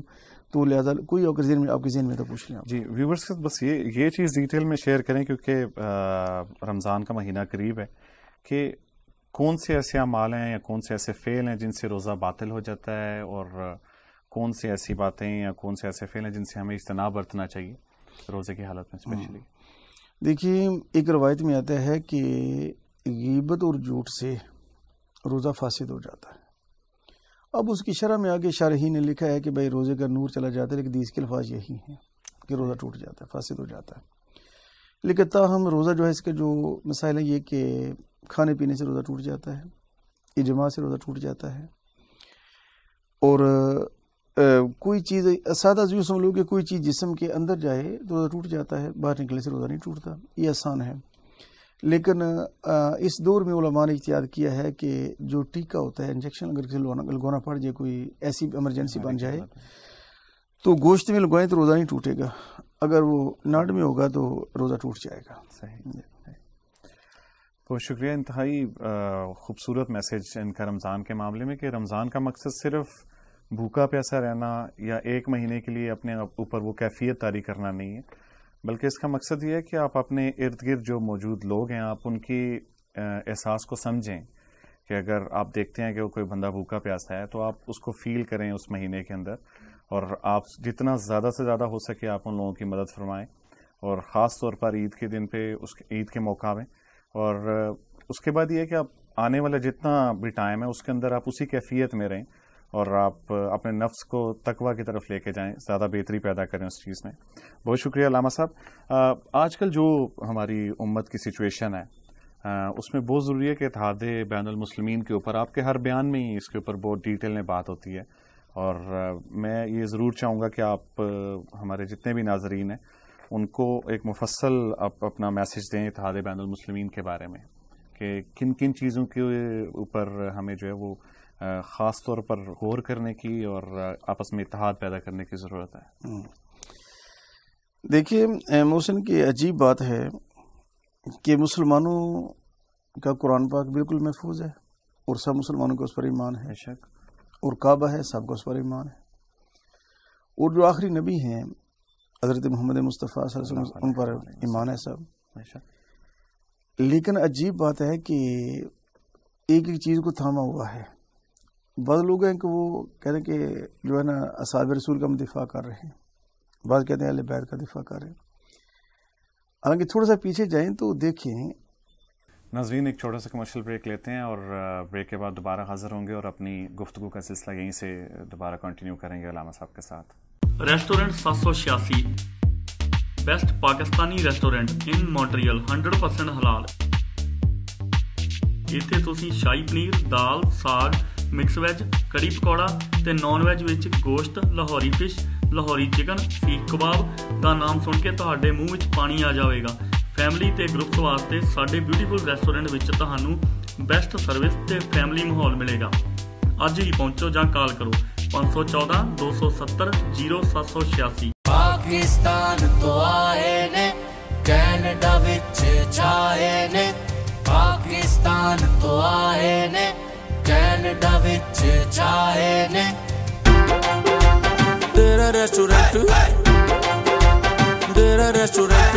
تو لہٰذا کوئی اور ذہن میں آپ کے ذہن میں تو پوچھ لیں جی ویورس کے بس یہ یہ چیز ڈیٹیل میں شیئر کریں کیونکہ رمضان کا مہینہ قریب ہے کہ کون سے ایسے اعمال ہیں یا کون سے ایسے فعل ہیں جن سے روزہ باطل ہو جاتا ہے اور کون سی ایسی باتیں یا کون سے ایسے فعل ہیں جن سے ہمیں اجتناب برتنا چاہیے روزے کی حالت میں اسپیشلی دیکھیے، ایک روایت میں آتا ہے کہ غیبت اور جھوٹ سے روزہ فاسد ہو جاتا ہے۔ اب اس کی شرح میں آگے شارحین نے لکھا ہے کہ بھائی روزے کا نور چلا جاتا ہے، لیکن اس کے الفاظ یہی ہیں کہ روزہ ٹوٹ جاتا ہے، فاسد ہو جاتا ہے۔ لیکن تاہم روزہ جو ہے، اس کے جو مسائل ہے یہ کہ کھانے پینے سے روزہ ٹوٹ جاتا ہے، اجماع سے روزہ ٹوٹ جاتا ہے اور کوئی چیز سادہ یوں سمجھ لو کہ کوئی چیز جسم کے اندر جائے تو روزہ ٹوٹ جاتا ہے باہر نکلنے سے روزہ نہیں ٹوٹتا یہ آسان ہے۔ لیکن آ، اس دور میں علماء نے اختیار کیا ہے کہ جو ٹیکہ ہوتا ہے انجیکشن اگر کسی لگوانا پڑ جائے کوئی ایسی ایمرجنسی بن جائے تو گوشت میں لگوائیں تو روزہ نہیں ٹوٹے گا۔ اگر وہ ناٹ میں ہوگا تو روزہ ٹوٹ جائے گا۔ صحیح تو شکریہ انتہائی خوبصورت میسج ان کا رمضان کے معاملے میں کہ رمضان کا مقصد صرف بھوکا پیاسا رہنا یا ایک مہینے کے لیے اپنے اوپر وہ کیفیت طاری کرنا نہیں ہے، بلکہ اس کا مقصد یہ ہے کہ آپ اپنے ارد گرد جو موجود لوگ ہیں، آپ ان کی احساس کو سمجھیں کہ اگر آپ دیکھتے ہیں کہ وہ کوئی بندہ بھوکا پیاسا ہے تو آپ اس کو فیل کریں اس مہینے کے اندر اور آپ جتنا زیادہ سے زیادہ ہو سکے آپ ان لوگوں کی مدد فرمائیں اور خاص طور پر عید کے دن پہ اس عید کے موقع میں اور اس کے بعد یہ کہ آپ آنے والا جتنا بھی ٹائم ہے اس کے اندر آپ اسی کیفیت میں رہیں اور آپ اپنے نفس کو تقوی کی طرف لے کے جائیں، زیادہ بہتری پیدا کریں اس چیز میں۔ بہت شکریہ علامہ صاحب۔ آج کل جو ہماری امت کی سچویشن ہے اس میں بہت ضروری ہے کہ اتحاد بین المسلمین کے اوپر، آپ کے ہر بیان میں ہی اس کے اوپر بہت ڈیٹیل میں بات ہوتی ہے۔ اور میں یہ ضرور چاہوں گا کہ آپ ہمارے جتنے بھی ناظرین ہیں، ان کو ایک مفصل آپ اپنا میسج دیں اتحاد بین المسلمین کے بارے میں، کہ کن کن چیزوں کے اوپر ہمیں جو ہے وہ خاص طور پر غور کرنے کی اور آپس میں اتحاد پیدا کرنے کی ضرورت ہے۔ دیکھیے محسن کی عجیب بات ہے کہ مسلمانوں کا قرآن پاک بالکل محفوظ ہے اور سب مسلمانوں کا اس پر ایمان ہے شک۔ اور کعبہ ہے سب کا اس پر ایمان ہے۔ اور جو آخری نبی ہیں حضرت محمد مصطفیٰ صلی اللہ علیہ وسلم ان پر ایمان ہے سب۔ لیکن عجیب بات ہے کہ ایک ایک چیز کو تھاما ہوا ہے۔ بعض لوگ ہیں کہ وہ کہتے ہیں کہ جو ہے نا اصحاب رسول کا ہم دفاع کر رہے ہیں۔ بعض کہتے ہیں اہل بیت کا دفاع کر رہے ہیں۔ حالانکہ تھوڑا سا پیچھے جائیں تو دیکھیں۔ ناظرین ایک چھوٹا سا کمرشل بریک لیتے ہیں اور بریک کے بعد دوبارہ حاضر ہوں گے اور اپنی گفتگو کا سلسلہ یہیں سے دوبارہ کنٹینیو کریں گے علامہ صاحب کے ساتھ۔ ریسٹورنٹ سات سو چھیاسی best Pakistani restaurant in Montreal hundred percent حلال اتنے تھی شاہی پنیر دال ساگ ਮਿਕਸ ਵੈਜ, ਕੜੀ ਪਕੌੜਾ ਤੇ ਨਾਨ ਵੈਜ ਵਿੱਚ ਗੋਸ਼ਤ, ਲਾਹੌਰੀ ਫਿਸ਼, ਲਾਹੌਰੀ ਚਿਕਨ, ਸੀਖ ਕਬਾਬ ਦਾ ਨਾਮ ਸੁਣ ਕੇ ਤੁਹਾਡੇ ਮੂੰਹ ਵਿੱਚ ਪਾਣੀ ਆ ਜਾਵੇਗਾ। ਫੈਮਿਲੀ ਤੇ ਗਰੁੱਪਸ ਵਾਸਤੇ ਸਾਡੇ ਬਿਊਟੀਫੁਲ ਰੈਸਟੋਰੈਂਟ ਵਿੱਚ ਤੁਹਾਨੂੰ ਬੈਸਟ ਸਰਵਿਸ ਤੇ ਫੈਮਿਲੀ ਮਾਹੌਲ ਮਿਲੇਗਾ। ਅੱਜ ਹੀ ਪਹੁੰਚੋ ਜਾਂ ਕਾਲ ਕਰੋ 514 270 0786 ਪਾਕਿਸਤਾਨ ਤੋਂ ਆਏ ਨੇ, ਕੈਨੇਡਾ ਵਿੱਚ ਛਾਏ ਨੇ। ਪਾਕਿਸਤਾਨ ਤੋਂ ਆਏ ਨੇ ਕੈਨੇਡਾ ਵਿੱਚ ਛਾਏ ਨੇ ਤੇਰਾ ਰੈਸਟੋਰੈਂਟ ਤੇਰਾ restaurant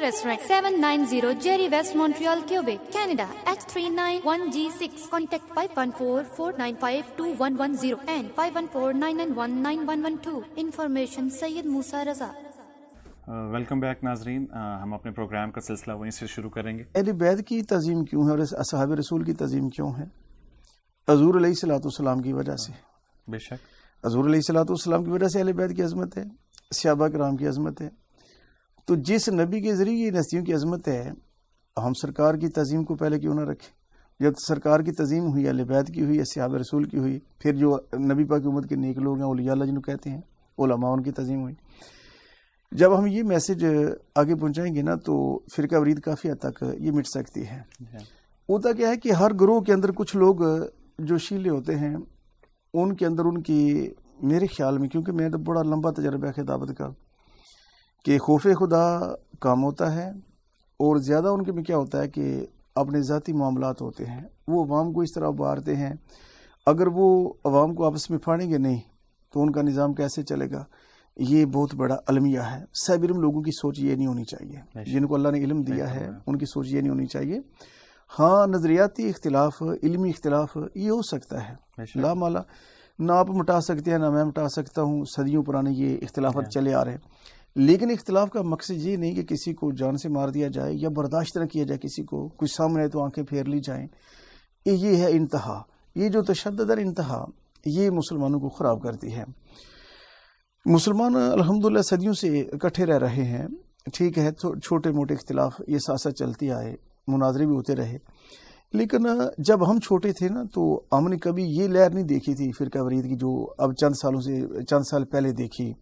restaurant seven nine zero Jerry West Montreal Quebec Canada H three nine one G six contact five one four four nine five two one one zero and five one four nine nine one nine one one two information Syed Musa Raza welcome back ناظرین ہم اپنے پروگرام کا سلسلہ وہیں سے شروع کریں گے اہل بیت کی تعظیم کیوں ہے اور اصحاب رسول کی تعظیم کیوں ہے حضور علیہ صلاۃ والسلام کی وجہ سے بے شک حضور علیہ صلاۃ والسلام کی وجہ سے اہل بیت کی عظمت ہے صحابہ کرام کی عظمت ہے تو جس نبی کے ذریعے یہ ہستیوں کی عظمت ہے ہم سرکار کی تعظیم کو پہلے کیوں نہ رکھیں؟ جب سرکار کی تعظیم ہوئی اہل بیت کی ہوئی یا صحابہ رسول کی ہوئی پھر جو نبی پاک امت کے نیک لوگ ہیں اولیاء اللہ جن کہتے ہیں علماء ان کی تعظیم ہوئی۔ جب ہم یہ میسج آگے پہنچائیں گے نا تو فرقہ ورید کافی حد تک یہ مٹ سکتی ہے۔ جی۔ ہوتا کیا ہے کہ ہر گروہ کے اندر کچھ لوگ جو شیلے ہوتے ہیں ان کے اندر ان کی میرے خیال میں کیونکہ میں تو بڑا لمبا تجربہ ہے خطابت کا کہ خوف خدا کام ہوتا ہے اور زیادہ ان کے میں کیا ہوتا ہے کہ اپنے ذاتی معاملات ہوتے ہیں وہ عوام کو اس طرح ابھارتے ہیں۔ اگر وہ عوام کو آپس میں پھاڑیں گے نہیں تو ان کا نظام کیسے چلے گا؟ یہ بہت بڑا المیہ ہے۔ صاحب علم لوگوں کی سوچ یہ نہیں ہونی چاہیے۔ جن کو اللہ نے علم دیا ہے ان کی سوچ یہ نہیں ہونی چاہیے۔ ہاں نظریاتی اختلاف علمی اختلاف یہ ہو سکتا ہے۔ لا مالا نہ آپ مٹا سکتے ہیں نہ میں مٹا سکتا ہوں۔ صدیوں پرانے یہ اختلافات چلے آ رہے۔ ہیں لیکن اختلاف کا مقصد یہ نہیں کہ کسی کو جان سے مار دیا جائے یا برداشت نہ کیا جائے، کسی کو کچھ سامنے تو آنکھیں پھیر لی جائیں۔ یہ ہے انتہا۔ یہ جو تشدد انتہا، یہ مسلمانوں کو خراب کرتی ہے۔ مسلمان الحمدللہ صدیوں سے اکٹھے رہ رہے ہیں۔ ٹھیک ہے چھوٹے موٹے اختلاف، یہ ساسا چلتی آئے، مناظرے بھی ہوتے رہے۔ لیکن جب ہم چھوٹے تھے نا، تو ہم نے کبھی یہ لہر نہیں دیکھی تھی فرقہ ورید کی جو اب چند سالوں سے، چند سال پہلے دیکھی۔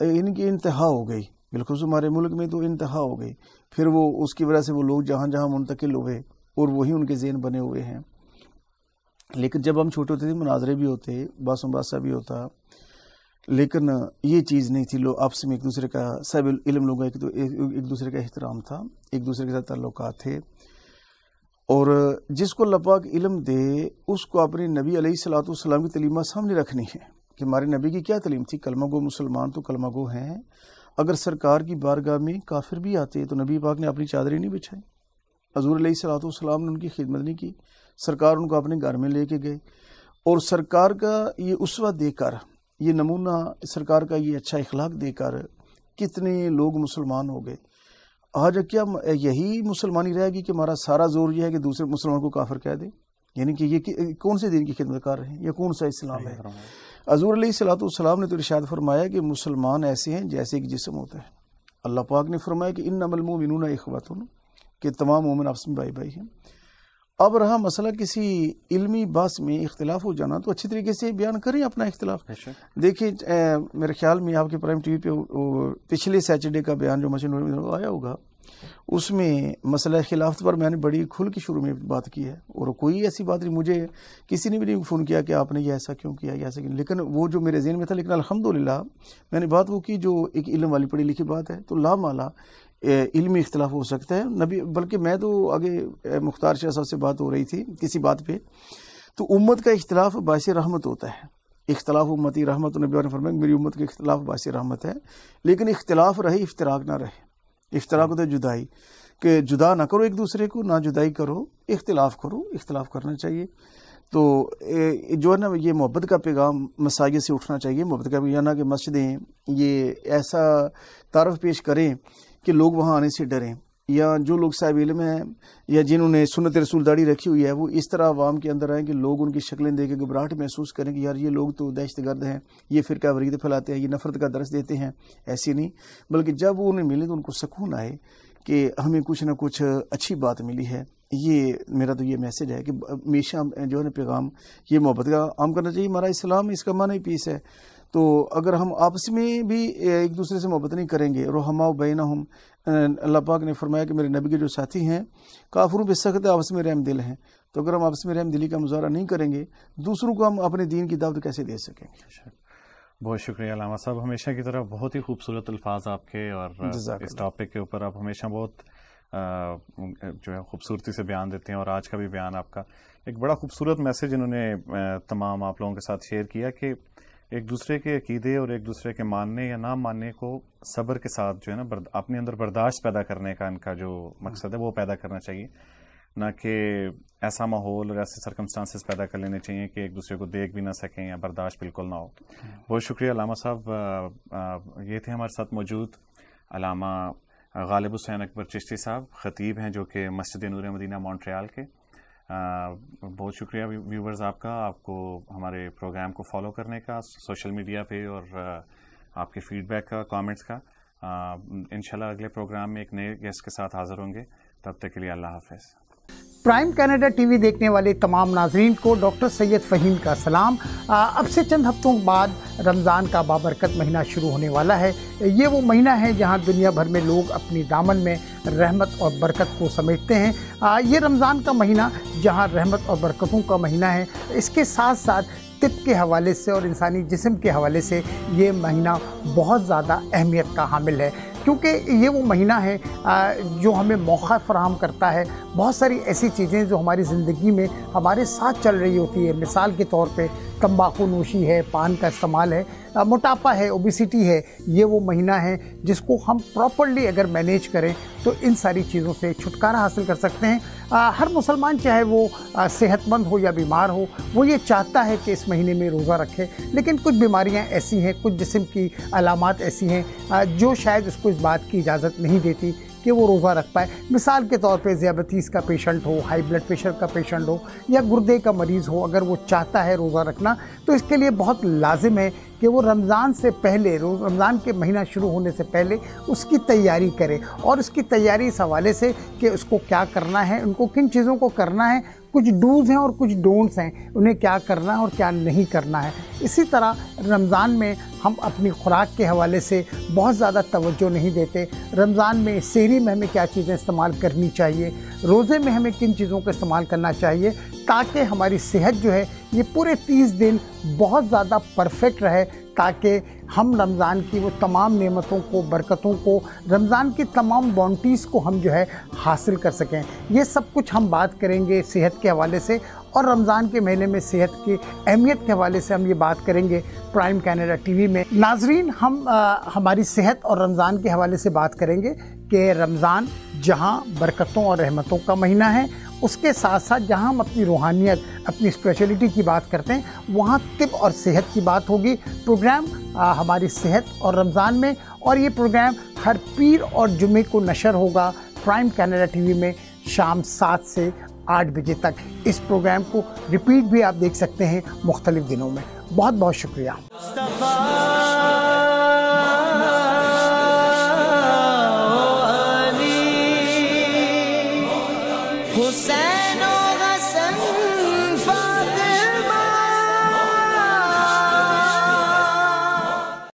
ان کی انتہا ہو گئی۔ بالخصوص ہمارے ملک میں تو انتہا ہو گئی۔ پھر وہ اس کی وجہ سے وہ لوگ جہاں جہاں منتقل ہوئے اور وہی ان کے ذہن بنے ہوئے ہیں۔ لیکن جب ہم چھوٹے ہوتے تھے، مناظرے بھی ہوتے باس و باسا بھی ہوتا۔ لیکن یہ چیز نہیں تھی لوگ آپس میں ایک دوسرے کا سب علم لوگ ایک دوسرے کا احترام تھا، ایک دوسرے کے ساتھ تعلقات تھے۔ اور جس کو اللہ پاک علم دے، اس کو اپنے نبی علیہ السلاۃ والسلام کی تلیمہ سامنے رکھنی ہے۔ کہ ہمارے نبی کی کیا تعلیم تھی؟ کلمہ گو مسلمان تو کلمہ گو ہیں۔ اگر سرکار کی بارگاہ میں کافر بھی آتے تو نبی پاک نے اپنی چادری نہیں بچھائی۔ حضور علیہ صلاۃ والسلام نے ان کی خدمت نہیں کی۔ سرکار ان کو اپنے گھر میں لے کے گئے۔ اور سرکار کا یہ اسوا دے کر، یہ نمونہ سرکار کا یہ اچھا اخلاق دے کر کتنے لوگ مسلمان ہو گئے۔ آج کیا یہی مسلمانی رہے گی کہ ہمارا سارا زور یہ ہے کہ دوسرے مسلمان کو کافر کہہ دیں یعنی کہ یہ کون سے دین کی خدمت کر رہے ہیں؟ یا کون سا اسلام ہے؟ حضور علیہ صلاۃ والسلام نے تو ارشاد فرمایا کہ مسلمان ایسے ہیں جیسے ایک جسم ہوتا ہے۔ اللہ پاک نے فرمایا کہ ان نمل مومنون اخواتون کہ تمام مومن آپس میں بھائی بھائی ہیں۔ اب رہا مسئلہ کسی علمی باس میں اختلاف ہو جانا تو اچھی طریقے سے بیان کریں اپنا اختلاف۔ دیکھیں میرے خیال میں آپ کے پرائم ٹی وی پہ پچھلے سیچرڈے کا بیان جو مشین آیا ہوگا۔ اس میں مسئلہ خلافت پر میں نے بڑی کھل کے شروع میں بات کی ہے اور کوئی ایسی بات نہیں مجھے کسی نے بھی نہیں فون کیا کہ آپ نے یہ ایسا کیوں کیا یہ ایسا کیوں۔ لیکن وہ جو میرے ذہن میں تھا لیکن الحمدللہ میں نے بات وہ کی جو ایک علم والی پڑھی لکھی بات ہے تو لا مالا علمی اختلاف ہو سکتا ہے۔ نبی، بلکہ میں تو آگے مختار شاہ صاحب سے بات ہو رہی تھی، کسی بات پہ۔ تو امت کا اختلاف باعث رحمت ہوتا ہے۔ اختلاف امتی رحمت، نبی نے فرمایا میری امت کے اختلاف باعث رحمت ہے۔ لیکن اختلاف رہے، افتراق نہ رہے۔ افتراق ہوتا ہے جدائی۔ کہ جدا نہ کرو ایک دوسرے کو، نہ جدائی کرو، اختلاف کرو، اختلاف کرنا چاہیے۔ تو جو ہے نا، یہ محبت کا پیغام مساجد سے اٹھنا چاہیے۔ محبت کا پیغام نہ کہ مسجدیں، یہ ایسا تعارف پیش کریں کہ لوگ وہاں آنے سے ڈریں یا جو لوگ صاحب علم ہیں یا جنہوں نے سنت رسول داڑھی رکھی ہوئی ہے، وہ اس طرح عوام کے اندر آئیں کہ لوگ ان کی شکلیں دے کے گھبراہٹ محسوس کریں کہ یار یہ لوگ تو دہشت گرد ہیں، یہ فرقہ ورید پھیلاتے ہیں، یہ نفرت کا درس دیتے ہیں۔ ایسی نہیں، بلکہ جب وہ انہیں ملے تو ان کو سکون آئے کہ ہمیں کچھ نہ کچھ اچھی بات ملی ہے۔ یہ میرا تو یہ میسج ہے کہ ہمیشہ جو ہے نا پیغام، یہ محبت کا عام کرنا چاہیے۔ ہمارا اسلام اس کا معنی پیس ہے۔ تو اگر ہم آپس میں بھی ایک دوسرے سے محبت نہیں کریں گے رحماء و بینا ہم اللہ پاک نے فرمایا کہ میرے نبی کے جو ساتھی ہیں کافروں پہ سخت آپس میں رحم دل ہیں۔ تو اگر ہم آپس میں رحم دلی کا مظاہرہ نہیں کریں گے دوسروں کو ہم اپنے دین کی دعوت کیسے دے سکیں گے؟ بہت شکریہ علامہ صاحب۔ ہمیشہ کی طرح بہت ہی خوبصورت الفاظ آپ کے اور اس ٹاپک کے اوپر آپ ہمیشہ بہت جو ہے خوبصورتی سے بیان دیتے ہیں اور آج کا بھی بیان آپ کا ایک بڑا خوبصورت میسج انہوں نے تمام آپ لوگوں کے ساتھ شیئر کیا کہ ایک دوسرے کے عقیدے اور ایک دوسرے کے ماننے یا نہ ماننے کو صبر کے ساتھ جو ہے نا برد... اپنے اندر برداشت پیدا کرنے کا ان کا جو مقصد ہے وہ پیدا کرنا چاہیے۔ نہ کہ ایسا ماحول اور ایسے سرکمسٹانسز پیدا کر لینے چاہیے کہ ایک دوسرے کو دیکھ بھی نہ سکیں یا برداشت بالکل نہ ہو۔ بہت شکریہ علامہ صاحب۔ آ, آ, یہ تھے ہمارے ساتھ موجود علامہ غالب حسین اکبر چشتی صاحب خطیب ہیں جو کہ مسجد نور مدینہ مونٹریال کے۔ بہت شکریہ ویورز آپ کا، آپ کو ہمارے پروگرام کو فالو کرنے کا، سوشل میڈیا پہ اور آپ کے فیڈ بیک کا، کامنٹس کا۔ انشاءاللہ اگلے پروگرام میں ایک نئے گیسٹ کے ساتھ حاضر ہوں گے۔ تب تک کے لیے اللہ حافظ۔ پرائم کینیڈا ٹی وی دیکھنے والے تمام ناظرین کو ڈاکٹر سید فہیم کا سلام۔ اب سے چند ہفتوں بعد رمضان کا بابرکت مہینہ شروع ہونے والا ہے۔ یہ وہ مہینہ ہے جہاں دنیا بھر میں لوگ اپنی دامن میں رحمت اور برکت کو سمیٹتے ہیں۔ یہ رمضان کا مہینہ جہاں رحمت اور برکتوں کا مہینہ ہے۔ اس کے ساتھ ساتھ طب کے حوالے سے اور انسانی جسم کے حوالے سے یہ مہینہ بہت زیادہ اہمیت کا حامل ہے۔ کیونکہ یہ وہ مہینہ ہے جو ہمیں موقع فراہم کرتا ہے۔ بہت ساری ایسی چیزیں جو ہماری زندگی میں ہمارے ساتھ چل رہی ہوتی ہے مثال کے طور پہ تمباکو نوشی ہے، پان کا استعمال ہے موٹاپا ہے اوبیسٹی ہے، یہ وہ مہینہ ہے جس کو ہم پراپرلی اگر مینیج کریں تو ان ساری چیزوں سے چھٹکارا حاصل کر سکتے ہیں۔ ہر مسلمان چاہے وہ صحت مند ہو یا بیمار ہو، وہ یہ چاہتا ہے کہ اس مہینے میں روزہ رکھے۔ لیکن کچھ بیماریاں ایسی ہیں، کچھ جسم کی علامات ایسی ہیں جو شاید اس کو اس بات کی اجازت نہیں دیتی۔ کہ وہ روزہ رکھ پائے۔ مثال کے طور پہ ذیابطیس کا پیشنٹ ہو، ہائی بلڈ پریشر کا پیشنٹ ہو یا گردے کا مریض ہو، اگر وہ چاہتا ہے روزہ رکھنا، تو اس کے لیے بہت لازم ہے کہ وہ رمضان سے پہلے رمضان کے مہینہ شروع ہونے سے پہلے اس کی تیاری کرے۔ اور اس کی تیاری اس حوالے سے کہ اس کو کیا کرنا ہے، ان کو کن چیزوں کو کرنا ہے کچھ ڈوز ہیں اور کچھ ڈونٹس ہیں، انہیں کیا کرنا ہے اور کیا نہیں کرنا ہے۔ اسی طرح رمضان میں ہم اپنی خوراک کے حوالے سے بہت زیادہ توجہ نہیں دیتے۔ رمضان میں سیری میں ہمیں کیا چیزیں استعمال کرنی چاہیے؟ روزے میں ہمیں کن چیزوں کا استعمال کرنا چاہیے؟ تاکہ ہماری صحت جو ہے، یہ پورے تیس دن بہت زیادہ پرفیکٹ رہے۔ تاکہ ہم رمضان کی وہ تمام نعمتوں کو، برکتوں کو، رمضان کی تمام بونٹیز کو ہم جو ہے حاصل کر سکیں۔ یہ سب کچھ ہم بات کریں گے صحت کے حوالے سے اور رمضان کے مہینے میں صحت کی اہمیت کے حوالے سے ہم یہ بات کریں گے پرائم کینیڈا ٹی وی میں۔ ناظرین، ہم ہماری صحت اور رمضان کے حوالے سے بات کریں گے کہ رمضان جہاں برکتوں اور رحمتوں کا مہینہ ہے اس کے ساتھ ساتھ جہاں ہم اپنی روحانیت، اپنی اسپریچولیٹی کی بات کرتے ہیں، وہاں طب اور صحت کی بات ہوگی۔ پروگرام ہماری صحت اور رمضان میں، اور یہ پروگرام ہر پیر اور جمعے کو نشر ہوگا پرائم کینیڈا ٹی وی میں شام سات سے آٹھ بجے تک۔ اس پروگرام کو ریپیٹ بھی آپ دیکھ سکتے ہیں مختلف دنوں میں۔ بہت بہت شکریہ۔ حسین